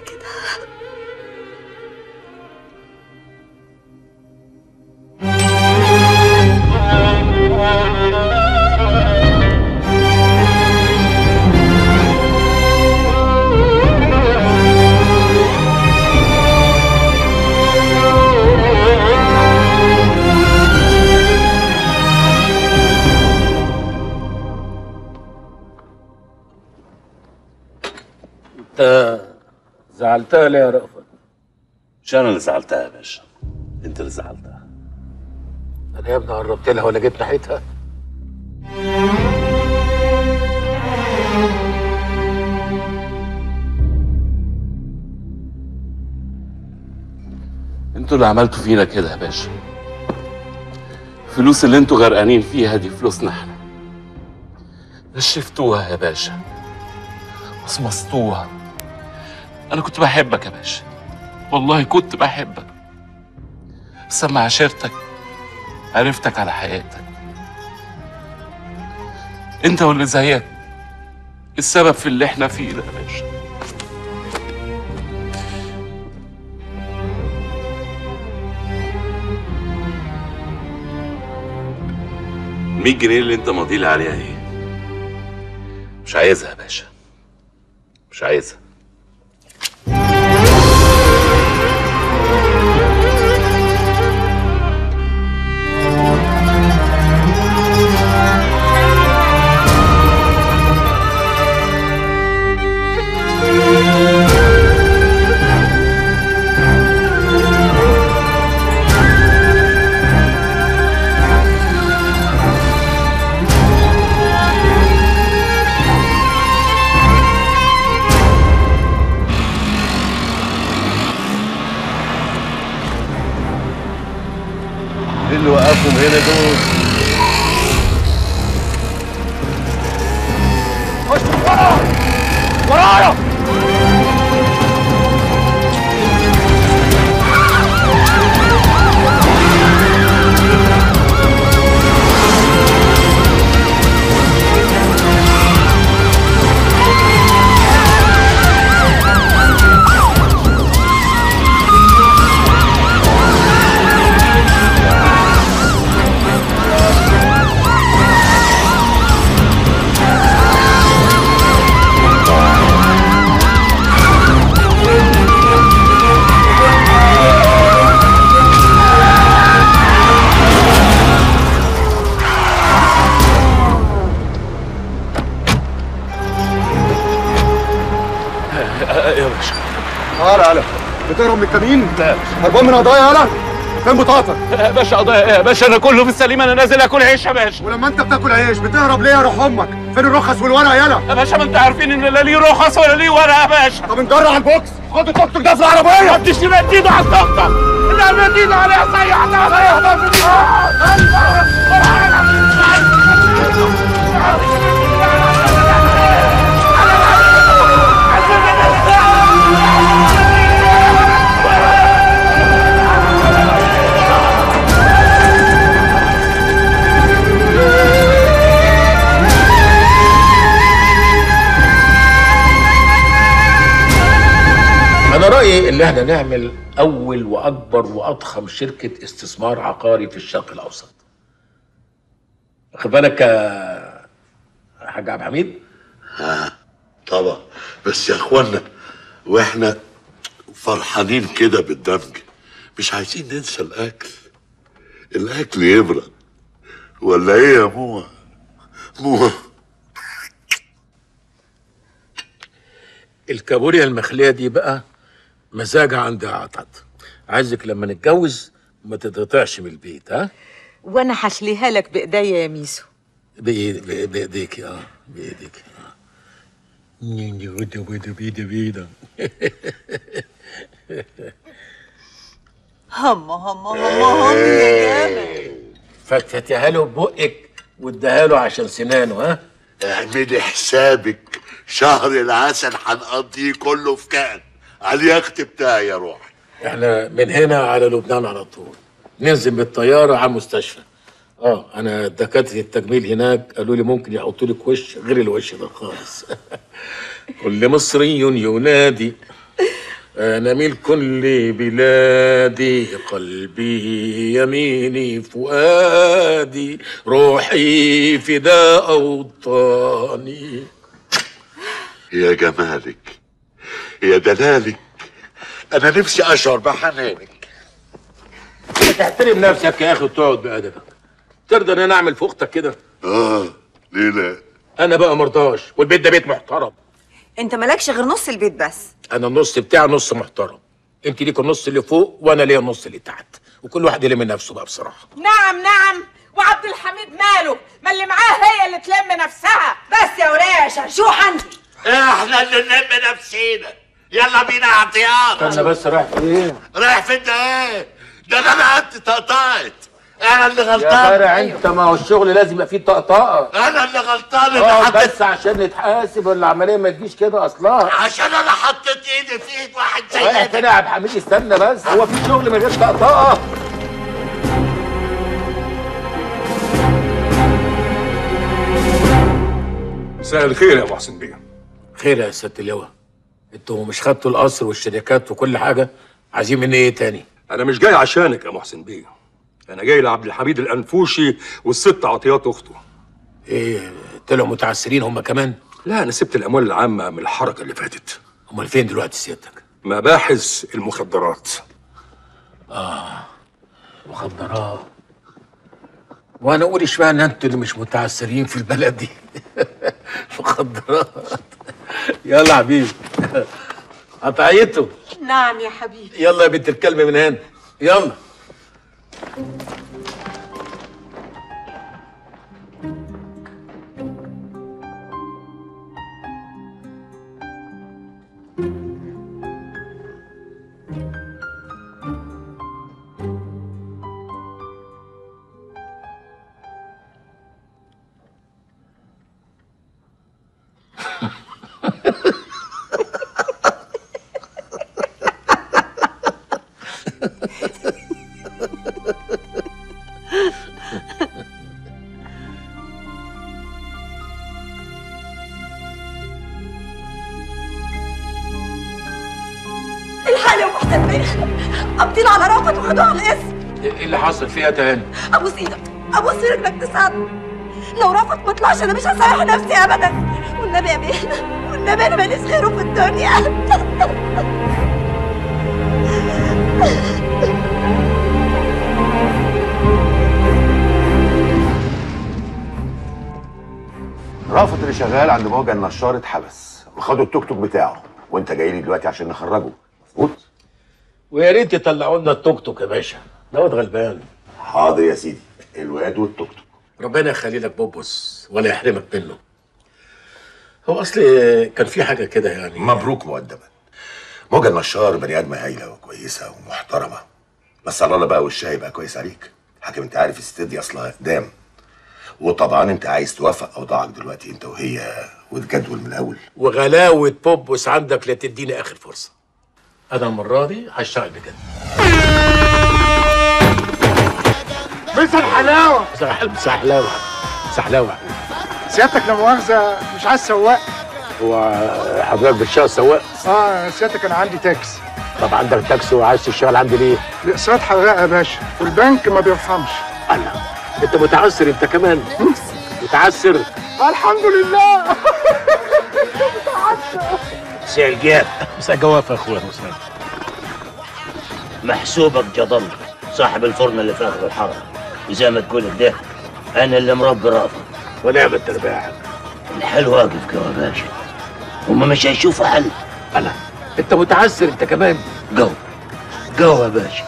زعلتها ليه يا رأفت؟ مش أنا اللي زعلتها يا باشا؟ انت اللي زعلتها. أنا يا ابني قربت لها ولا جيت ناحيتها؟ أنتوا اللي عملتوا فينا كده يا باشا. الفلوس اللي أنتوا غرقانين فيها دي فلوسنا إحنا. نشفتوها يا باشا. وصمصتوها أنا كنت بحبك يا باشا. والله كنت بحبك. بس لما عشرتك عرفتك على حقيقتك أنت واللي زيك. السبب في اللي إحنا فيه ده يا باشا. المية جنيه اللي أنت ماضي لي عليها إيه؟ مش عايزها يا باشا. مش عايزها. Bye. خليكم هنا دول خش ورا ورايا يا تعالى يالا بتهرب من الكمين؟ لا. هربان من قضايا يالا. فين بطاقتك؟ يا باشا قضايا إيه يا باشا أنا كله في السليم أنا نازل أكل عيش يا باشا. ولما أنت بتاكل عيش بتهرب ليه يا روح أمك؟ فين الرخص والورق يالا؟ يا باشا ما أنت عارفين إن لا ليه رخص ولا ليه ورقة يا باشا. طب نجرع البوكس. خد التوك توك ده في العربية. ما تديش ايده على التوك توك. مد ايده عليها صيح أنا رأيي إن إحنا نعمل أول وأكبر وأضخم شركة استثمار عقاري في الشرق الأوسط. واخد بالك يا حاج عبد الحميد؟ ها طبعا. بس يا إخوانا وإحنا فرحانين كده بالدمج. مش عايزين ننسى الأكل. الأكل يبرد. ولا إيه يا موه موه الكابوريا المخلية دي بقى مزاجها عندي عطت عايزك لما نتجوز ما تتقطعش من البيت ها؟ وأنا هشليها لك بإيديا يا ميسو. بإيد- بإيد- بايديك آه بايديك آه. نيني ودا ودا بيدا بيدا هم هم هم هم يا جامد فتفتيها له ببقك واديها له عشان سنانه ها؟ اعملي حسابك شهر العسل هنقضيه كله في كان. على اليخت بتاعي يا روحي. إحنا من هنا على لبنان على طول. ننزل بالطيارة على المستشفى. آه أنا دكاترة التجميل هناك قالوا لي ممكن يحطوا لك وش غير الوش ده خالص. كل مصري ينادي. أنا ملك لبلادي قلبي يميني فؤادي روحي فداء اوطاني يا جمالك يا دلالك أنا نفسي أشعر بحنانك. تحترم نفسك يا أخي وتقعد بأدبك. ترضى إن أنا أعمل في أختك كده؟ آه ليه لا؟ أنا بقى مرضاش والبيت ده بيت محترم. أنت مالكش غير نص البيت بس. أنا النص بتاعي نص محترم. انت ليك النص اللي فوق وأنا ليا النص اللي تحت. وكل واحد يلم نفسه بقى بصراحة. نعم نعم. وعبد الحميد ماله. ما اللي معاه هي اللي تلم نفسها. بس يا وليه يا شرشوح إحنا اللي نلم نفسينا. يلا بينا يا عطيان. استنى بس رايح فين؟ رايح فين ده؟ إيه ده أنا انت تقطعت أنا اللي يا غلطان. فرع انت ما هو الشغل لازم يبقى فيه طقطقه أنا اللي غلطان اللي آه حطيت بس عشان نتحاسب والعملية ما تجيش كده أصلا. عشان أنا حطيت ايدي في ايد واحد زي ده. فين يا عبد الحميد؟ استنى بس. هو في شغل من غير طقطقه مساء الخير يا محسن بيه. خير يا سياده اللواء. أنتوا مش خدتوا القصر والشركات وكل حاجة عايزين مني إيه تاني؟ أنا مش جاي عشانك يا محسن بيه. أنا جاي لعبد الحميد الأنفوشي والست عطيات أخته. إيه طلعوا متعسرين هم كمان؟ لا أنا سبت الأموال العامة من الحركة اللي فاتت. أمال فين دلوقتي سيادتك؟ مباحث المخدرات. آه مخدرات. وأنا أقول اشمعنى أنتوا اللي مش متعسرين في البلد دي. مخدرات. يلا حبيبي. قطعيته. نعم يا حبيبي. يلا يا بنت الكلب من هنا. يلا. تاني؟ ابوس إيدك ابوس رجلك تساعدني لو رفض ما طلعش أنا مش هسامح نفسي ابدا. والنبي يا بيه والنبي أنا ماليش غيره في الدنيا. رافض اللي شغال عند موجة النشار اتحبس. وخدوا التوك توك بتاعه. وانت جاي لي دلوقتي عشان نخرجه. مظبوط؟ ويا ريت يطلعوا لنا التوك توك يا باشا. دوت غلبان. حاضر يا سيدي. الواد والتوك توك ربنا يخلي لك بوبوس ولا يحرمك منه. هو أصل كان في حاجة كده يعني. مبروك مقدما موجة النشار بني ادمه هايلة وكويسة ومحترمة. بس على الله بقى وشها يبقى كويس عليك. حاكم انت عارف الست دي اصلها اقدام وطبعا انت عايز توافق أوضاعك دلوقتي انت وهي وتجدول من الأول. وغلاوة بوبوس عندك لا تديني آخر فرصة. أنا المرة دي هشتغل بجد. مسا الحلاوة. سحلاوه سحلاوه سيادتك لا مؤاخذه مش عايز سواق. هو حضرتك بتشتغل سواق؟ آه سيادتك أنا عندي تاكسي. طب عندك تاكسي وعايز تشتغل عندي ليه؟ الأقساط حراقة يا باشا. والبنك ما بيرحمش. الله. أنت متعسر أنت كمان. متعسر. الحمد لله. مساء الجاب. مساء جواف يا أخويا مساء محسوبك جدل صاحب الفرن اللي في اخر الحرم وزي ما تقول ده أنا اللي مربي رافض ونعم التربيع. الحل واقف كده يا باشا. هما مش هيشوفوا حل. أنا. أنت متعسر أنت كمان. جو جو يا باشا.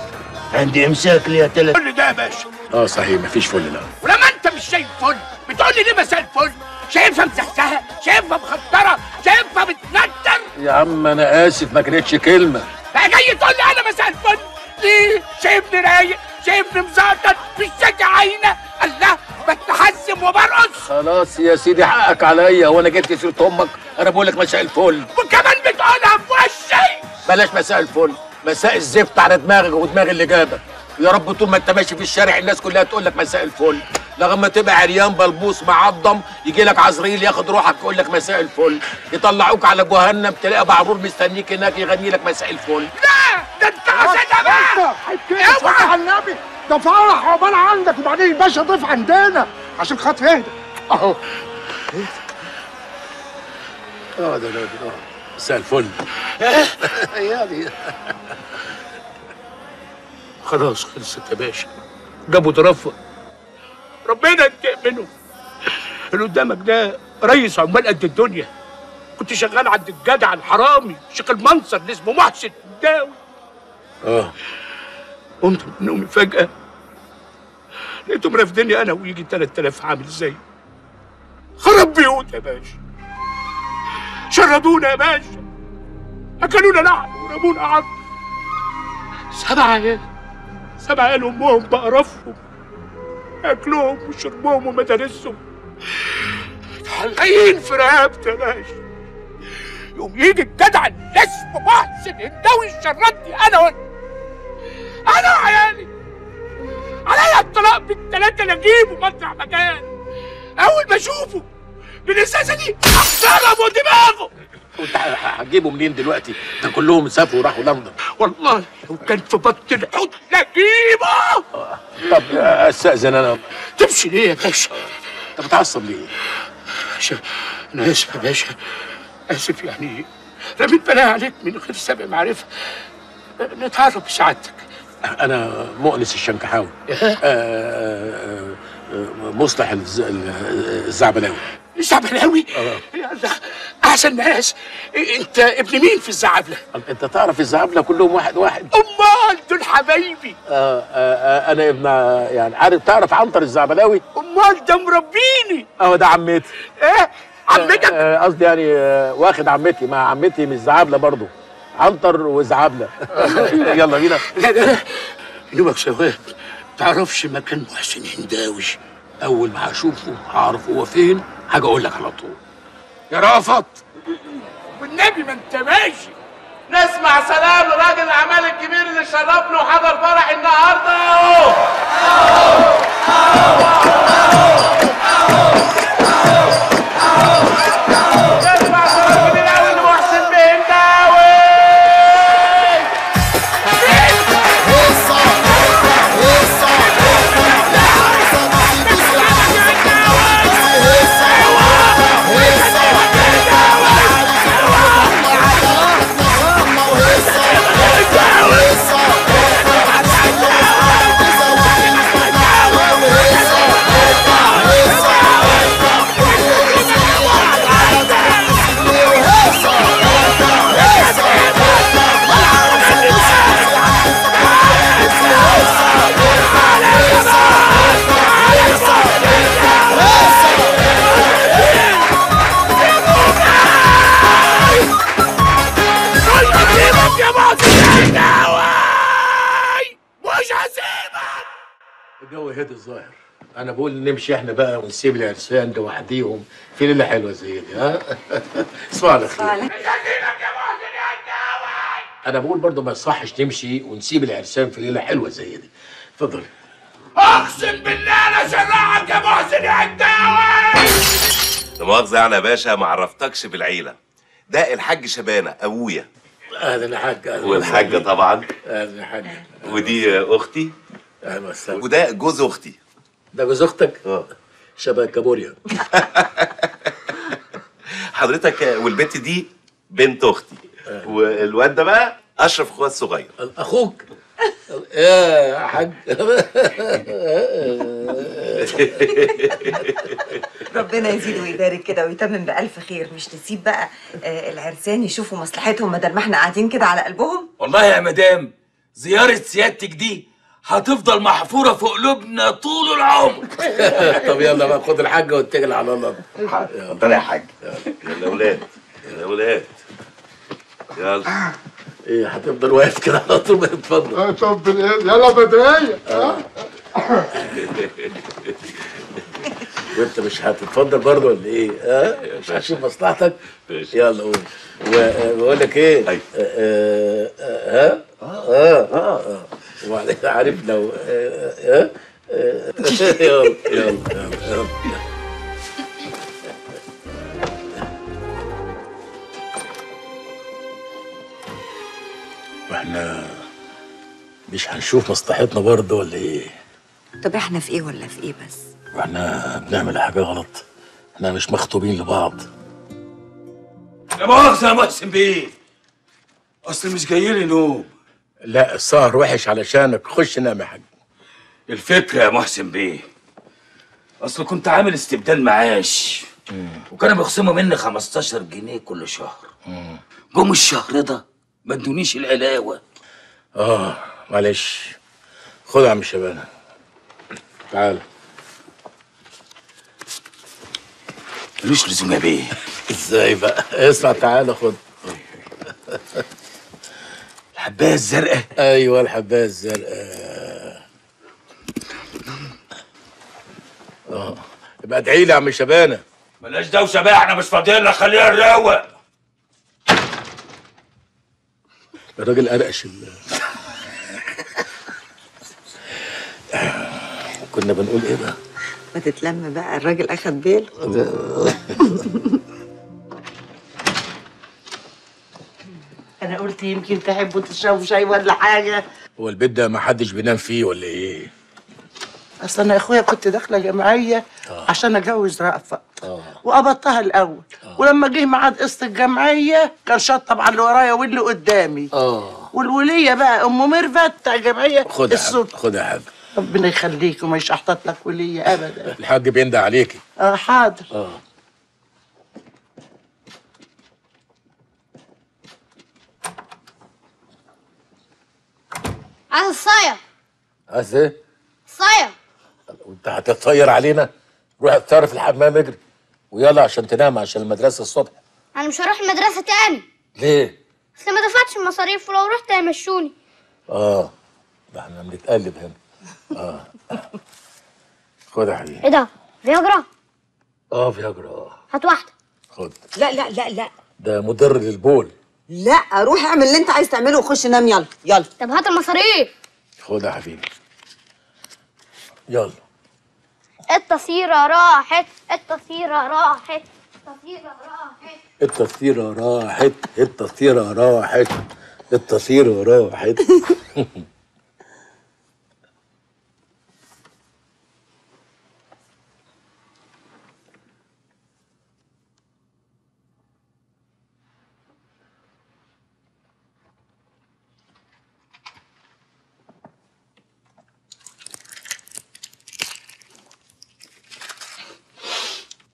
عندي إمساك ليا تلات كل ده يا باشا. آه صحيح مفيش فل لا ولما أنت مش شايف فل بتقول لي ليه مساء الفل شايفها مزحزحه شايفها مخدرة شايفها بتنتر. يا عم أنا آسف ما كانتش كلمة. بقى جاي تقول لي أنا مساء الفل ليه؟ شايفني رايق. شايفني مزقطط في الشجع عينة. الله بتحزم وبرقص. خلاص يا سيدي حقك عليا. وأنا جبت سيره أمك؟ أنا بقول لك مساء الفل. وكمان بتقولها في وشي. بلاش مساء الفل. مساء الزفت على دماغك ودماغ اللي جابك. يا رب طول ما انت ماشي في الشارع الناس كلها تقول لك مساء الفل. لغاية تبقى عريان بلبوس معضم يجي لك عزريل ياخد روحك يقول لك مساء الفل. يطلعوك على جهنم تلاقي بعرور مستنيك هناك يغني لك مساء الفل. لا ده عشان بقى. اوعى. على النبي. ده فرح. عقبال عندك. وبعدين الباشا ضيف عندنا. عشان خاطر اهدى. اهو. آه ده ده مساء الفل. يعني خلاص خلصت يا باشا. جابوا ترفه ربنا ينتقم منه اللي قدامك ده رئيس عمال قد الدنيا. كنت شغال عند الجدع الحرامي شيخ المنصر اللي اسمه محسن داوي آه. قمت من نومي فجأة. لقيتهم رافديني أنا ويجي 3000 عامل زي. خرب بيوت يا باشا. شردونا يا باشا. أكلونا لحم ورمونا عظم. سبع عيال. سبع عيال أمهم بقرفهم أكلهم وشربهم ومدارسهم. متعلقين في رقبتي يا باشا. يوم يجي الجدع اللي اسمه محسن هنداوي يشردني أنا وأنت. أنا وعيالي عليا الطلاق اللي أجيبه مطرح مكان. أول ما أشوفه بالازازه دي احترمه دماغه وانت هتجيبه منين دلوقتي؟ ده كلهم سافروا وراحوا لندن. والله لو كان في بطن الحوت لأجيبه. طب أستأذن أنا. تمشي ليه يا باشا؟ انت بتعصب ليه؟ باشا أنا آسف يا باشا. آسف يعني. رميت بلاها عليك من غير سابق معرفة. نتعرف بسعادتك. أنا مؤنس الشنكحاوي. آه، آه، آه، مصلح الز- ال- الزعبلاوي. الزعبلاوي؟ يا الله أحسن ناس. أنت ابن مين في الزعبلة؟ أنت تعرف الزعبلة كلهم واحد واحد؟ أمال دول حبايبي. آه آه أنا ابن يعني عارف تعرف عنتر الزعبلاوي؟ أمال ده مربيني. اهو ده عمتي. إيه؟ عمتك؟ قصدي يعني واخد عمتي. مع عمتي مش زعبله برضه عنتر وزعبله يلا بينا. يومك سواد تعرفش مكان محسن هنداوي؟ أول ما هشوفه هعرف هو فين حاجة أقول لك على طول. يا رافض والنبي ما انت ماشي. نسمع سلام لراجل الأعمال الكبير اللي شرفنا وحضر فرح النهارده. اهو نسمع سلام كبير قوي هدي الظاهر. أنا بقول نمشي إحنا بقى ونسيب العرسان لوحديهم في ليلة حلوة زي دي ها؟ اسمع على خير أنا بقول برضو ما يصحش نمشي ونسيب العرسان في ليلة حلوة زي دي. اتفضل. أقسم بالله أنا شرعك يا محسن يا عداوي لا مؤاخذة يعني يا باشا ما عرفتكش بالعيلة ده الحاج شبانة أبويا. أهلا يا حاج أهلاً والحاجة وسهلاً. طبعا. أهلا يا حاج. ودي أختي. أهلا وسهلا. وده جوز أختي. ده جوز أختك؟ آه. شبه كابوريا. حضرتك والبنت دي بنت أختي. والواد ده بقى أشرف أخويا الصغير. أخوك. يا حاج. ربنا يزيد ويبارك كده ويتمم بألف خير. مش تسيب بقى آه، العرسان يشوفوا مصلحتهم بدل ما إحنا قاعدين كده على قلبهم؟ والله يا مدام زيارة سيادتك دي هتفضل محفورة في قلوبنا طول العمر. طب يلا بقى خد الحاجة واتكل على الله. اتفضل يا حاج. يلا يا ولاد. يلا يا ولاد. يلا. إيه هتفضل واقف كده على طول. ما تتفضل طب يلا بداية وانت مش هتتفضل برضه ولا إيه؟ ها؟ مش هتشوف مصلحتك؟ يلا قول. وبقول لك إيه؟ آه، آه، آه، ها؟ آه آه. وبعدين عارف لو آه، آه، آه، يلا يلا يلا يلا. وإحنا مش هنشوف مصلحتنا برضه ولا إيه؟ طب إحنا في إيه ولا في إيه بس؟ وإحنا بنعمل حاجة غلط. إحنا مش مخطوبين لبعض. لا مؤاخذة يا محسن بيه. أصل مش جاي لي نوم لا السهر وحش علشانك. خش نام يا حاج الفكرة يا محسن بيه أصل كنت عامل استبدال معاش وكانوا بيخصموا مني 15 جنيه كل شهر. جم الشهر ده ما ادونيش العلاوة. آه معلش. خد يا عم شبانة تعال. ملوش لزوم يا بيه. إزاي بقى؟ اسمع تعال خد. الحباية الزرقاء أيوه الحباية الزرقاء آه. يبقى ادعي لي يا عم شبانة. بلاش دوشة بقى إحنا مش فاضيين لك خلينا نروق. الراجل قرقش ال... كنا بنقول إيه بقى؟ ما تتلم بقى الراجل أخد باله. أنا قلت يمكن تحبوا تشربوا شاي ولا حاجة. هو البيت ده ما حدش بينام فيه ولا إيه؟ أصل أنا يا أخويا كنت داخلة جمعية عشان أتجوز رأفت. وقبضتها الأول. ولما جه ميعاد قسط الجمعية كان شطب على اللي ورايا واللي قدامي. آه. والولية بقى أم ميرفت بتاع الجمعيه خد يا حاج الصبح خد يا حاج ربنا يخليك وما يشحطط لك ولية ابدا. الحاج بيندى عليكي. آه حاضر. آه. عايز الصايع عايز إيه؟ صايع وانت هتطير علينا؟ روح اتصرف في الحمام اجري. ويلا عشان تنام عشان المدرسة الصبح. أنا مش هروح المدرسة تاني. ليه؟ أصل ما دفعتش المصاريف ولو رحت هيمشوني. آه. ده إحنا بنتقلب هنا. آه. خد يا حبيبي. إيه ده؟ فياجرا؟ آه فياجرا. آه. هات واحدة. خد. لا لا لا لا. ده مضر للبول. لا روح اعمل اللي انت عايز تعمله وخش نام. يلا يلا. طب هات المصاريف. خد يا حبيبي. يلا. التصيرة راحت التصيرة راحت التصيرة راحت. التطيرة راحت التطيرة راحت التطيرة راحت.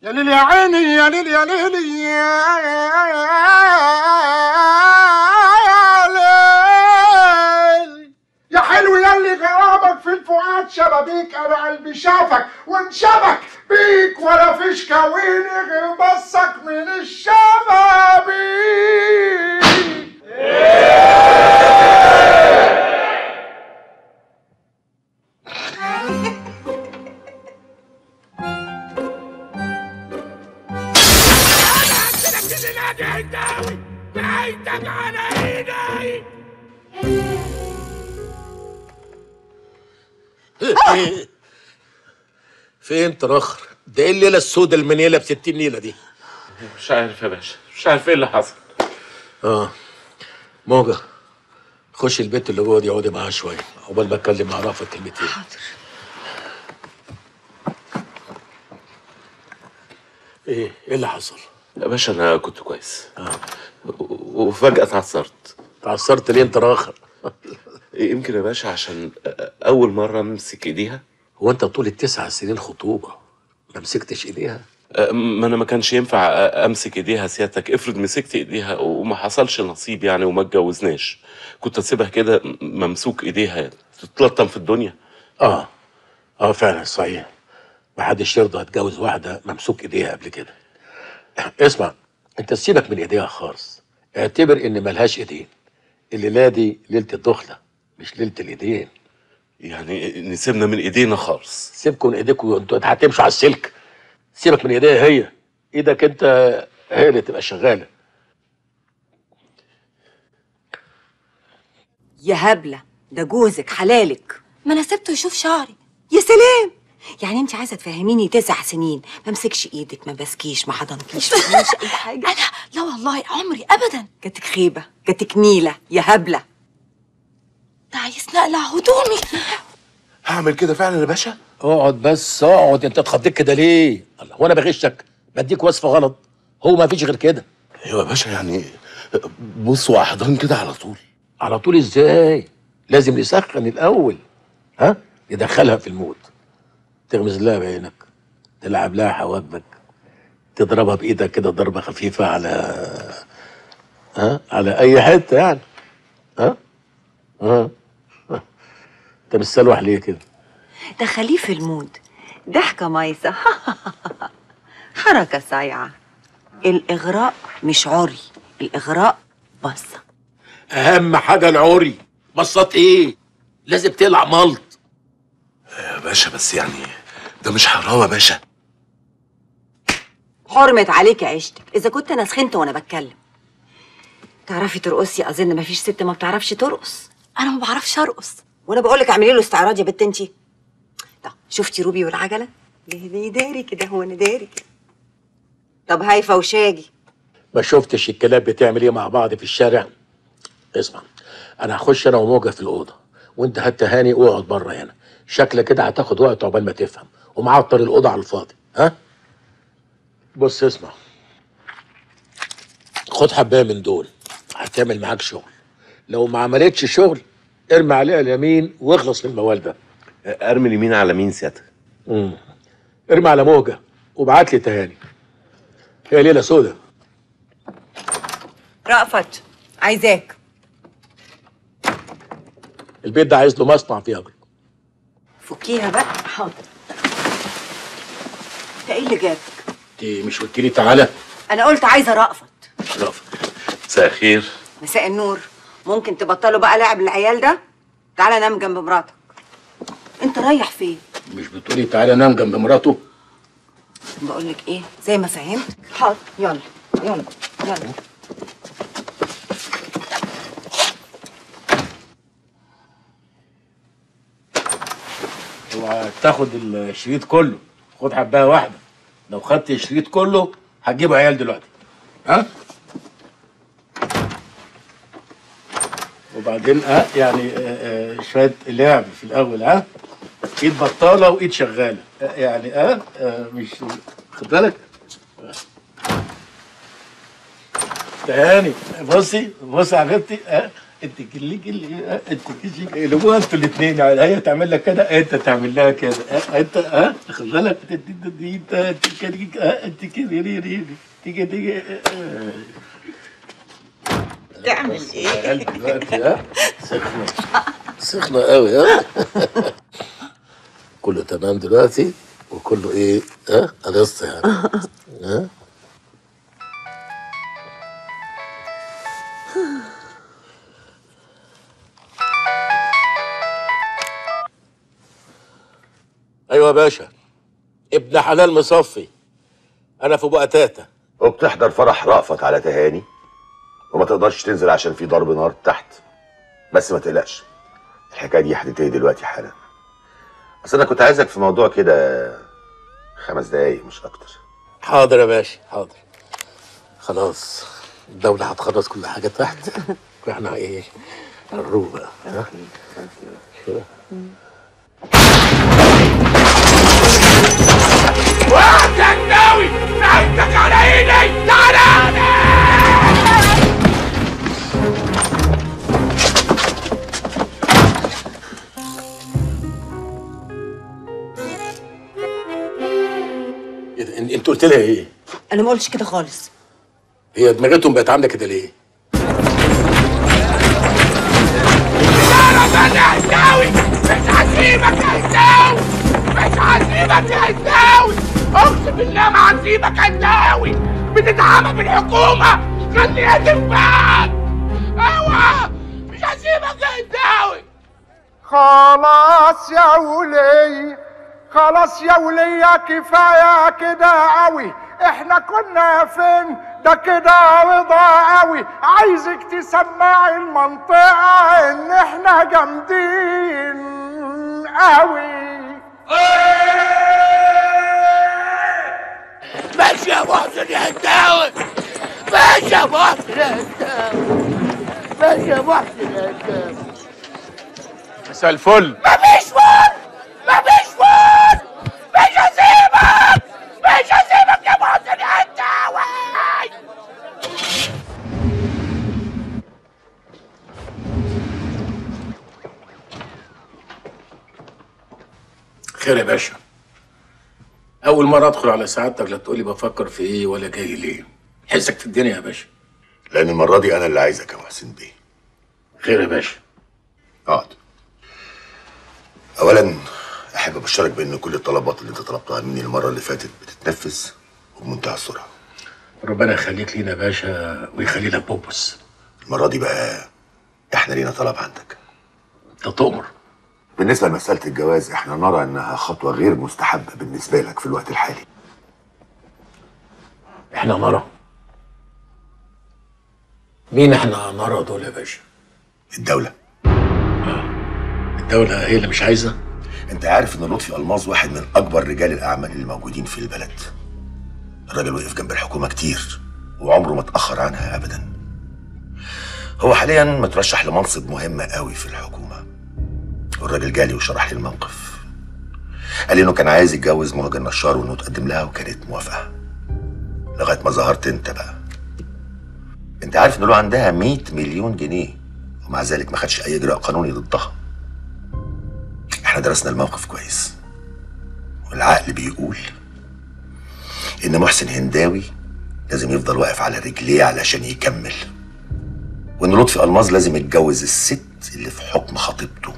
يا ليل يا عيني يا ليل يا ليل يا ليل يا حلو يلي غرامك في الفؤاد شبابيك أنا قلبي شافك وانشبك بيك ولا فيش كويني غير بصك من الشبابيك. عايزك على ايدي فين ترخر؟ ده إيه الليلة السوداء المنيلة ب 60 نيله دي؟ مش عارف يا باشا مش عارف إيه اللي حصل. آه. موجة خش البيت اللي جوه دي اقعدي معاها شوية عقبال ما أتكلم مع رافض كلمتين. حاضر. إيه إيه اللي حصل؟ يا باشا أنا كنت كويس. وفجأة اتعثرت اتعثرت ليه انت راخر؟ يمكن يا باشا عشان أول مرة أمسك إيديها. هو أنت طول التسع سنين خطوبة ما مسكتش إيديها؟ ما أنا ما كانش ينفع أمسك إيديها سيادتك. افرض مسكت إيديها وما حصلش نصيب يعني وما اتجوزناش. كنت أسيبها كده ممسوك إيديها تتلطم في الدنيا. آه. آه فعلا صحيح. ما حدش يرضى يتجوز واحدة ممسوك إيديها قبل كده. اسمع انت سيبك من ايديها خالص. اعتبر ان ملهاش ايدين. الليلة دي ليلة الدخلة مش ليلة الايدين. يعني نسيبنا من ايدينا خالص. سيبكم من ايديكم أنتوا هتمشوا على السلك. سيبك من ايديها هي. إيدك انت هي اللي تبقى شغالة. يا هبلة ده جوزك حلالك. ما أنا سبته يشوف شعري. يا سلام! يعني انت عايزة تفهميني تسع سنين ما امسكش إيدك ما بسكيش ما حضنكيش ما اي حاجة أنا لا والله عمري ابدا. جاتك خيبة جاتك نيله يا هبلة. ده عايز نقلع هدومي. هعمل كده فعلا يا باشا؟ اقعد بس اقعد انت اتخضيت كده ليه؟ الله هو أنا بغشك بديك وصفة غلط. هو ما فيش غير كده. أيوه يا باشا يعني بص واحضان كده على طول. على طول إزاي؟ لازم نسخن الأول ها؟ ندخلها في ال mood تغمز لها بعينك تلعب لها حواجبك تضربها بإيدك كده ضربة خفيفة على ها؟ على أي حتة يعني ها؟ ها؟ أنت مستلوح ليه كده؟ دخليه في ال mood ضحكة مايسة. حركة صايعة. الإغراء مش عري الإغراء بصة. أهم حاجة العري. بصات إيه؟ لازم تقلع ملط. يا باشا بس يعني ده مش حرام يا باشا. حرمت عليك عيشتك إذا كنت أنا سخنت وأنا بتكلم. تعرفي ترقصي أظن مفيش ست ما بتعرفش ترقص. أنا ما بعرفش أرقص. وأنا بقول لك اعملي له استعراض يا بت أنتي. طب شفتي روبي والعجلة؟ ليه داري كده؟ هو أنا داري كده. طب هايفة وشاجي. ما شفتش الكلاب بتعمل إيه مع بعض في الشارع؟ اسمع أنا هخش أنا وموجة في الأوضة وأنت هات هاني واقعد بره هنا. شكلك كده هتاخد وقت عقبال ما تفهم ومعطر الأوضة على الفاضي. ها؟ بص اسمع. خد حباية من دول هتعمل معاك شغل. لو ما عملتش شغل ارمي عليها اليمين واخلص من الموال ده. أرمي اليمين على مين سيادتك امم ارمي على موجة وابعت لي تهاني. هي ليلة سودة. رأفت عايزاك. البيت ده عايز له مصنع فيه اجر فكيها بقى. حاضر. انت إيه اللي جابك؟ انت مش قلت لي تعالى. أنا قلت عايزة رأفت. مساء الخير. مساء النور. ممكن تبطلوا بقى لعب العيال ده؟ تعالى نام جنب مراتك. أنت رايح فين؟ مش بتقولي تعالى نام جنب مراته؟ بقول لك إيه؟ زي ما فهمت. حاضر. يلا. يلا. يلا. تاخد الشريط كله. خد حباية واحدة. لو خدت الشريط كله هتجيبوا عيال دلوقتي. ها؟ وبعدين يعني آه، آه، شوية لعب في الأول ها؟ إيد بطالة وإيد شغالة. آه، يعني ها؟ آه، مش خد بالك؟ تهاني بصي بصي يا حبيبتي ها؟ انت ها انت اللي أنتوا الاثنين يعني هي تعمل لك كده انت تعمل لها كده. ها انت ها خد بالك انت انت انت انت كده ها انت كده تيجي تيجي تيجي تعمل إيه؟ دلوقتي ها سخنة. سخنة قوي ها كله تمام دلوقتي؟ وكله إيه؟ ها قلصت يعني. ها يا باشا. ابن حلال مصفي. أنا في بقى تاتا. وبتحضر فرح رأفت على تهاني. وما تقدرش تنزل عشان في ضرب نار تحت. بس ما تقلقش. الحكاية دي هتنتهي دلوقتي حالا. بس أنا كنت عايزك في موضوع كده خمس دقايق مش أكتر. حاضر يا باشا حاضر. خلاص الدولة هتخلص كل حاجة تحت. وإحنا إيه؟ هنروح بقى. يا الناوي نهايتك على إيدي تعالى إيه ده؟ إنت قلت لها إيه؟ أنا ما قلتش كده خالص هي دماغتهم بقت عاملة كده ليه؟ أنا هزاوي مش هسيبك يا هزاوي مش هسيبك يا هزاوي أقسم بالله ما هسيبك يا هزاوي بتتعامل بالحكومة. خليها تنفعك أوعى. مش هسيبك يا هزاوي خلاص يا ولي. خلاص يا ولية كفاية كده قوي إحنا كنا فين؟ ده كده رضا قوي عايزك تسمعي المنطقة إن إحنا جامدين قوي ماشي يا محسن يا هزاوي ماشي يا محسن يا هزاوي ماشي يا محسن يا هزاوي مساء الفل. مفيش فن مفيش فن مش هسيبك مش هسيبك يا محسن يا هزاوي خير يا باشا. أول مرة أدخل على سعادتك لا تقولي بفكر في إيه ولا جاي ليه. حسك في الدنيا يا باشا. لأن المرة دي أنا اللي عايزك يا محسن بيه. خير يا باشا. اقعد اولا أحب أبشرك بأن كل الطلبات اللي انت طلبتها مني المرة اللي فاتت بتتنفذ وبمنتهى السرعة. ربنا يخليك لينا يا باشا ويخلي لك بوبس المرة دي بقى إحنا لينا طلب عندك. أنت تؤمر. بالنسبة لمسألة الجواز إحنا نرى إنها خطوة غير مستحبة بالنسبة لك في الوقت الحالي. إحنا نرى. مين إحنا نرى دول يا باشا؟ الدولة. الدولة هي اللي مش عايزة؟ أنت عارف إن لطفي ألماظ واحد من أكبر رجال الأعمال اللي موجودين في البلد. الراجل وقف جنب الحكومة كتير وعمره ما اتأخر عنها ابدا. هو حاليا مترشح لمنصب مهم قوي في الحكومة. والراجل جالي وشرح لي الموقف. قال لي إنه كان عايز يتجوز مهجة النشار وانه تقدم لها وكانت موافقة. لغاية ما ظهرت انت بقى. انت عارف إن له عندها 100 مليون جنيه ومع ذلك ما خدش أي إجراء قانوني ضدها. إحنا درسنا الموقف كويس. والعقل بيقول إن محسن هنداوي لازم يفضل واقف على رجليه علشان يكمل. وإن لطفي ألماظ لازم يتجوز الست اللي في حكم خطيبته.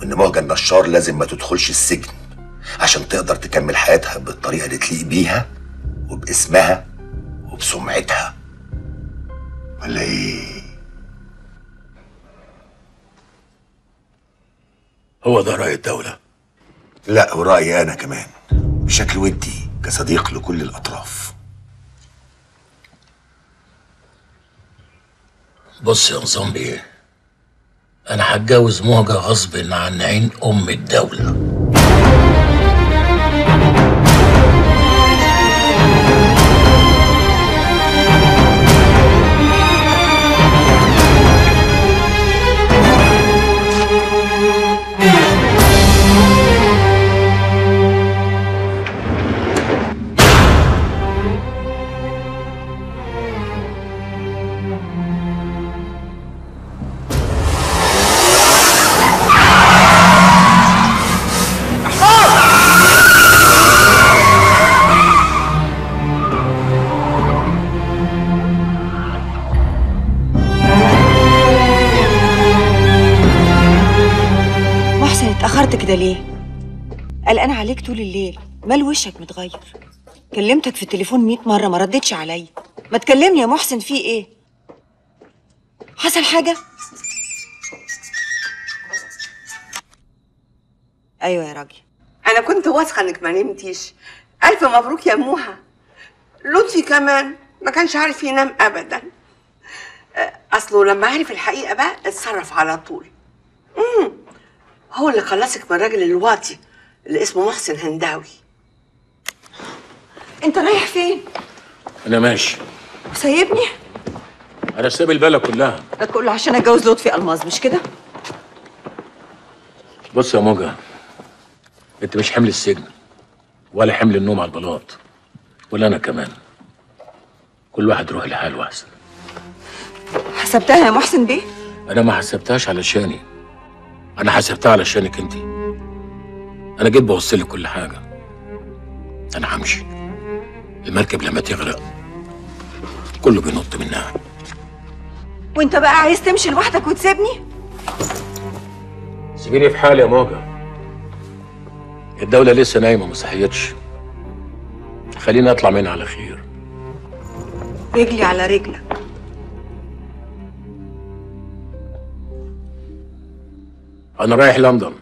وان مهجة النشار لازم ما تدخلش السجن عشان تقدر تكمل حياتها بالطريقة اللي تليق بيها وباسمها وبسمعتها. ولا إيه؟ هو ده رأي الدولة؟ لا ورأيي أنا كمان بشكل ودي كصديق لكل الأطراف. بص يا نظام بيه أنا هتجوز مهجة غصب عن عين أم الدولة. كلمتك في التليفون مئة مرة ما ردتش عليا. ما تكلمني يا محسن في إيه؟ حصل حاجة؟ أيوه يا راجل. أنا كنت واثقة إنك ما نمتيش. ألف مبروك يا موها. لطفي كمان ما كانش عارف ينام ابدا. أصله لما عرف الحقيقة بقى اتصرف على طول. امم هو اللي خلصك من الراجل الواطي اللي اسمه محسن هنداوي. انت رايح فين؟ أنا ماشي. وسايبني أنا سايب البلد كلها. كله عشان اتجوز لطفي ألماظ مش كده؟ بص يا موجة انت مش حمل السجن ولا حمل النوم على البلاط ولا أنا كمان. كل واحد يروح لحاله احسن. حسبتها يا محسن بيه؟ أنا ما حسبتهاش علشاني. أنا حسبتها علشانك انت. أنا جيت بوصل لك كل حاجة. أنا همشي. المركب لما تغرق كله بينط منها. وانت بقى عايز تمشي لوحدك وتسيبني؟ سيبيني في حالي يا موجة الدولة لسه نايمة ما صحيتش. خليني أطلع منها على خير. رجلي على رجلك. أنا رايح لندن.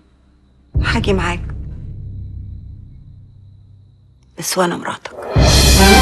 هاجي معاك. بس وأنا مراتك. Thank you.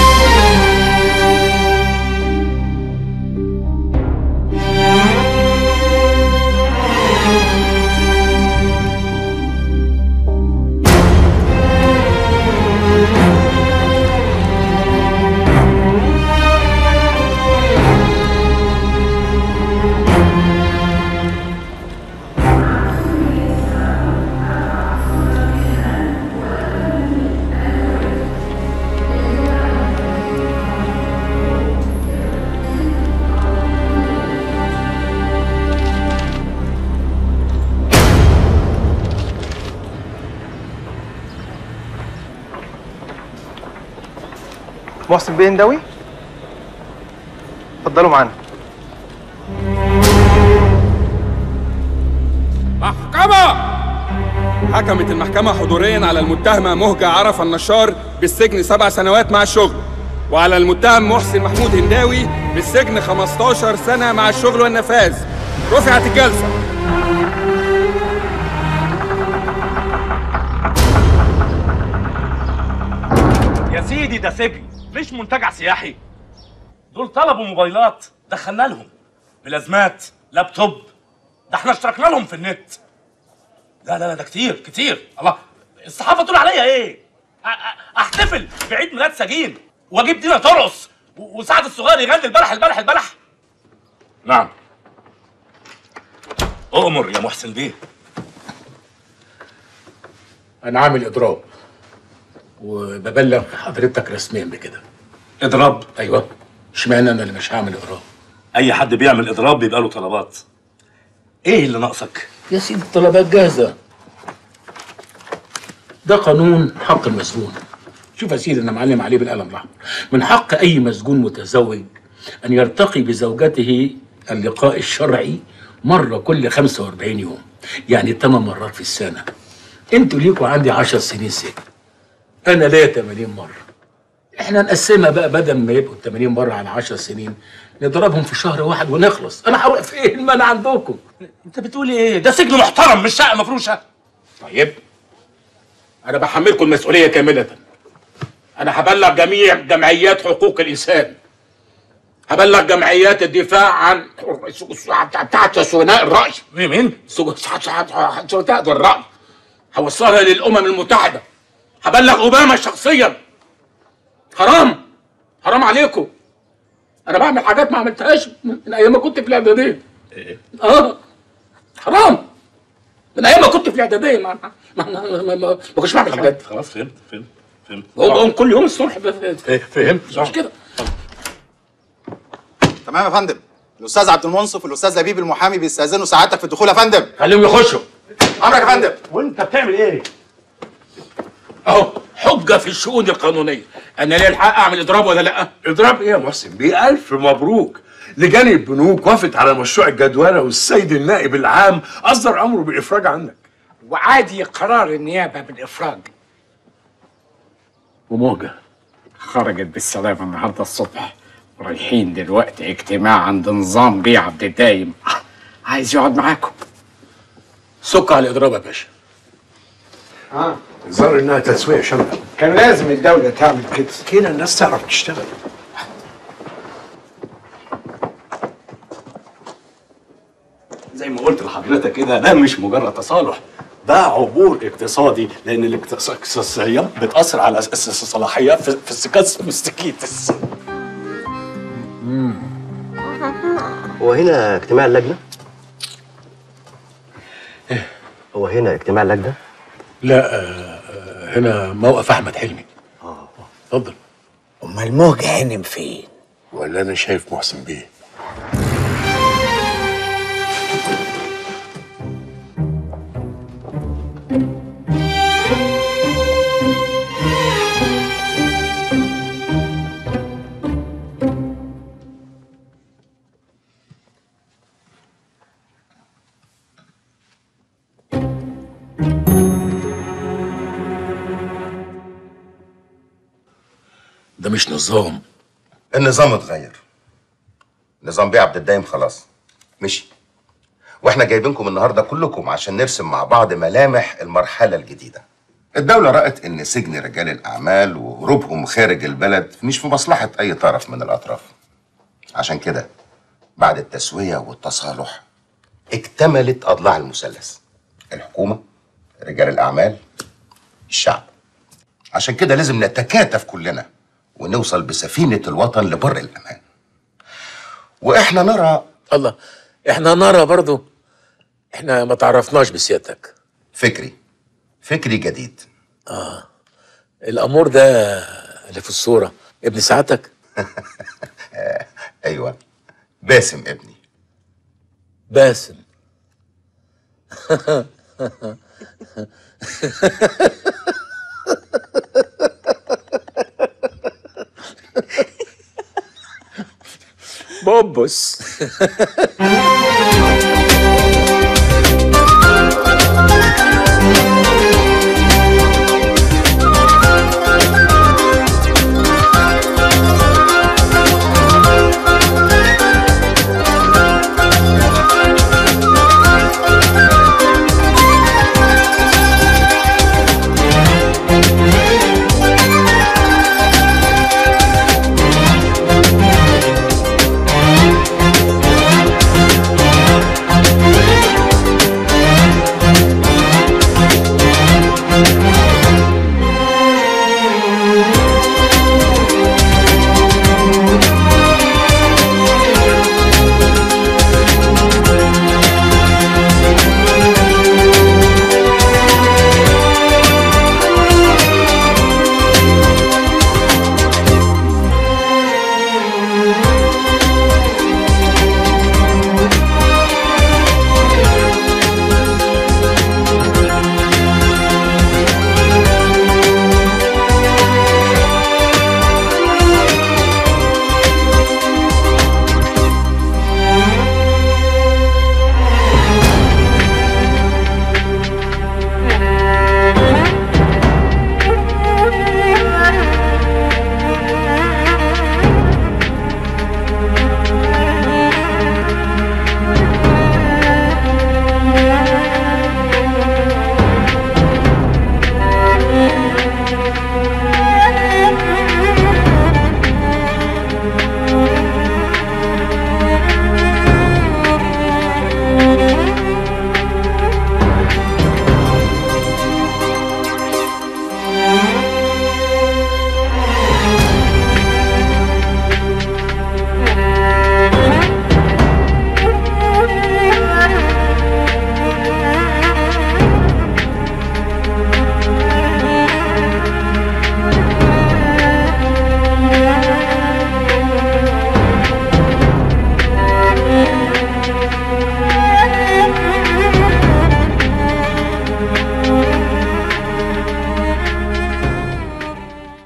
محسن بيه هنداوي اتفضلوا معانا محكمة! حكمت المحكمة حضوريا على المتهمة مهجة عرفة النشار بالسجن سبع سنوات مع الشغل وعلى المتهم محسن محمود هنداوي بالسجن 15 سنة مع الشغل والنفاذ. رفعت الجلسة. يا سيدي ده سجن. مش منتجع سياحي؟ دول طلبوا موبايلات دخلنا لهم. ملازمات لابتوب. ده إحنا اشتركنا لهم في النت. لا لا لا ده كتير كتير. الله. الصحافة تقول عليا إيه؟ أحتفل بعيد ميلاد سجين وأجيب دينا ترقص وسعد الصغير يغني البلح البلح البلح. نعم. أؤمر يا محسن بيه. أنا عامل إضراب وببلغ حضرتك رسميا بكده. إضراب. أيوه. اشمعنى أنا اللي مش هعمل إضراب؟ أي حد بيعمل إضراب بيبقى له طلبات. إيه اللي ناقصك؟ يا سيدي الطلبات جاهزة. ده قانون حق المسجون. شوف يا سيدي أنا معلم عليه بالقلم الاحمر من حق أي مسجون متزوج أن يرتقي بزوجته اللقاء الشرعي مرة كل 45 يوم يعني 8 مرات في السنة. أنتوا ليكوا عندي 10 سنين سجن. أنا ليا 80 مرة. إحنا نقسمها بقى بدل ما يبقوا 80 مره على 10 سنين نضربهم في شهر واحد ونخلص أنا هوقف إيه المانع عندكم انت بتقول إيه ده سجن محترم مش شقه مفروشه طيب أنا بحملكم المسؤوليه كامله أنا هبلغ جميع جمعيات حقوق الانسان هبلغ جمعيات الدفاع عن بتاعت سجناء الراي مين؟ سجناء الراي هوصلها للامم المتحده هبلغ اوباما شخصيا حرام. حرام عليكم. أنا بعمل حاجات ما عملتهاش من أيام ما كنت في الإعدادية. آه. حرام. من أيام ما كنت في الإعدادية. ما ما ما, ما, ما, ما, ما كنتش بعمل حاجات. خلاص فهمت فهمت فهمت. بقوم بقوم كل يوم الصبح فهمت. مش كده تمام يا فندم. الأستاذ عبد المنصف والأستاذ لبيب المحامي بيستأذنوا سعادتك في الدخول يا فندم. خليهم يخشوا أمرك يا فندم. وأنت بتعمل إيه؟ أهو حجة في الشؤون القانونية. أنا ليه الحق أعمل إضراب ولا لأ؟ إضراب إيه يا محسن؟ بيه الف مبروك. لجان البنوك وافت على مشروع الجدولة والسيد النائب العام أصدر أمره بالإفراج عنك. وعادي قرار النيابة بالإفراج. وموجة. خرجت بالسلامة النهاردة الصبح ورايحين دلوقتي اجتماع عند نظام بيه عبد الدايم. عايز يقعد معاكم. سك على الإضراب يا باشا. آه الظاهر إنها تسوية شاملة. كان لازم الدولة تعمل كده. كده الناس تعرف تشتغل. زي ما قلت لحضرتك كده ده مش مجرد تصالح ده عبور اقتصادي لأن الاقتصاديات بتأثر على أس- الصلاحيات في في السكاس مستكيتس هو هنا اجتماع اللجنة؟ هو هنا اجتماع اللجنة؟ لا هنا موقف أحمد حلمي. اتفضل. أمال موجة هانم فين؟ ولا أنا شايف محسن بيه. ده مش نظام النظام اتغير نظام بيه عبد الدايم خلاص مشي وإحنا جايبينكم النهارده كلكم عشان نرسم مع بعض ملامح المرحلة الجديدة الدولة رأت إن سجن رجال الأعمال وهروبهم خارج البلد مش في مصلحة أي طرف من الأطراف. عشان كده بعد التسوية والتصالح اكتملت أضلاع المثلث. الحكومة، رجال الأعمال، الشعب. عشان كده لازم نتكاتف كلنا ونوصل بسفينة الوطن لبر الأمان. وإحنا نرى الله إحنا نرى برضو إحنا ما تعرفناش بسيادتك. فكري فكري جديد. آه. الأمور ده اللي في الصورة. ابن سعادتك؟ أيوه. باسم ابني. باسم. بوبس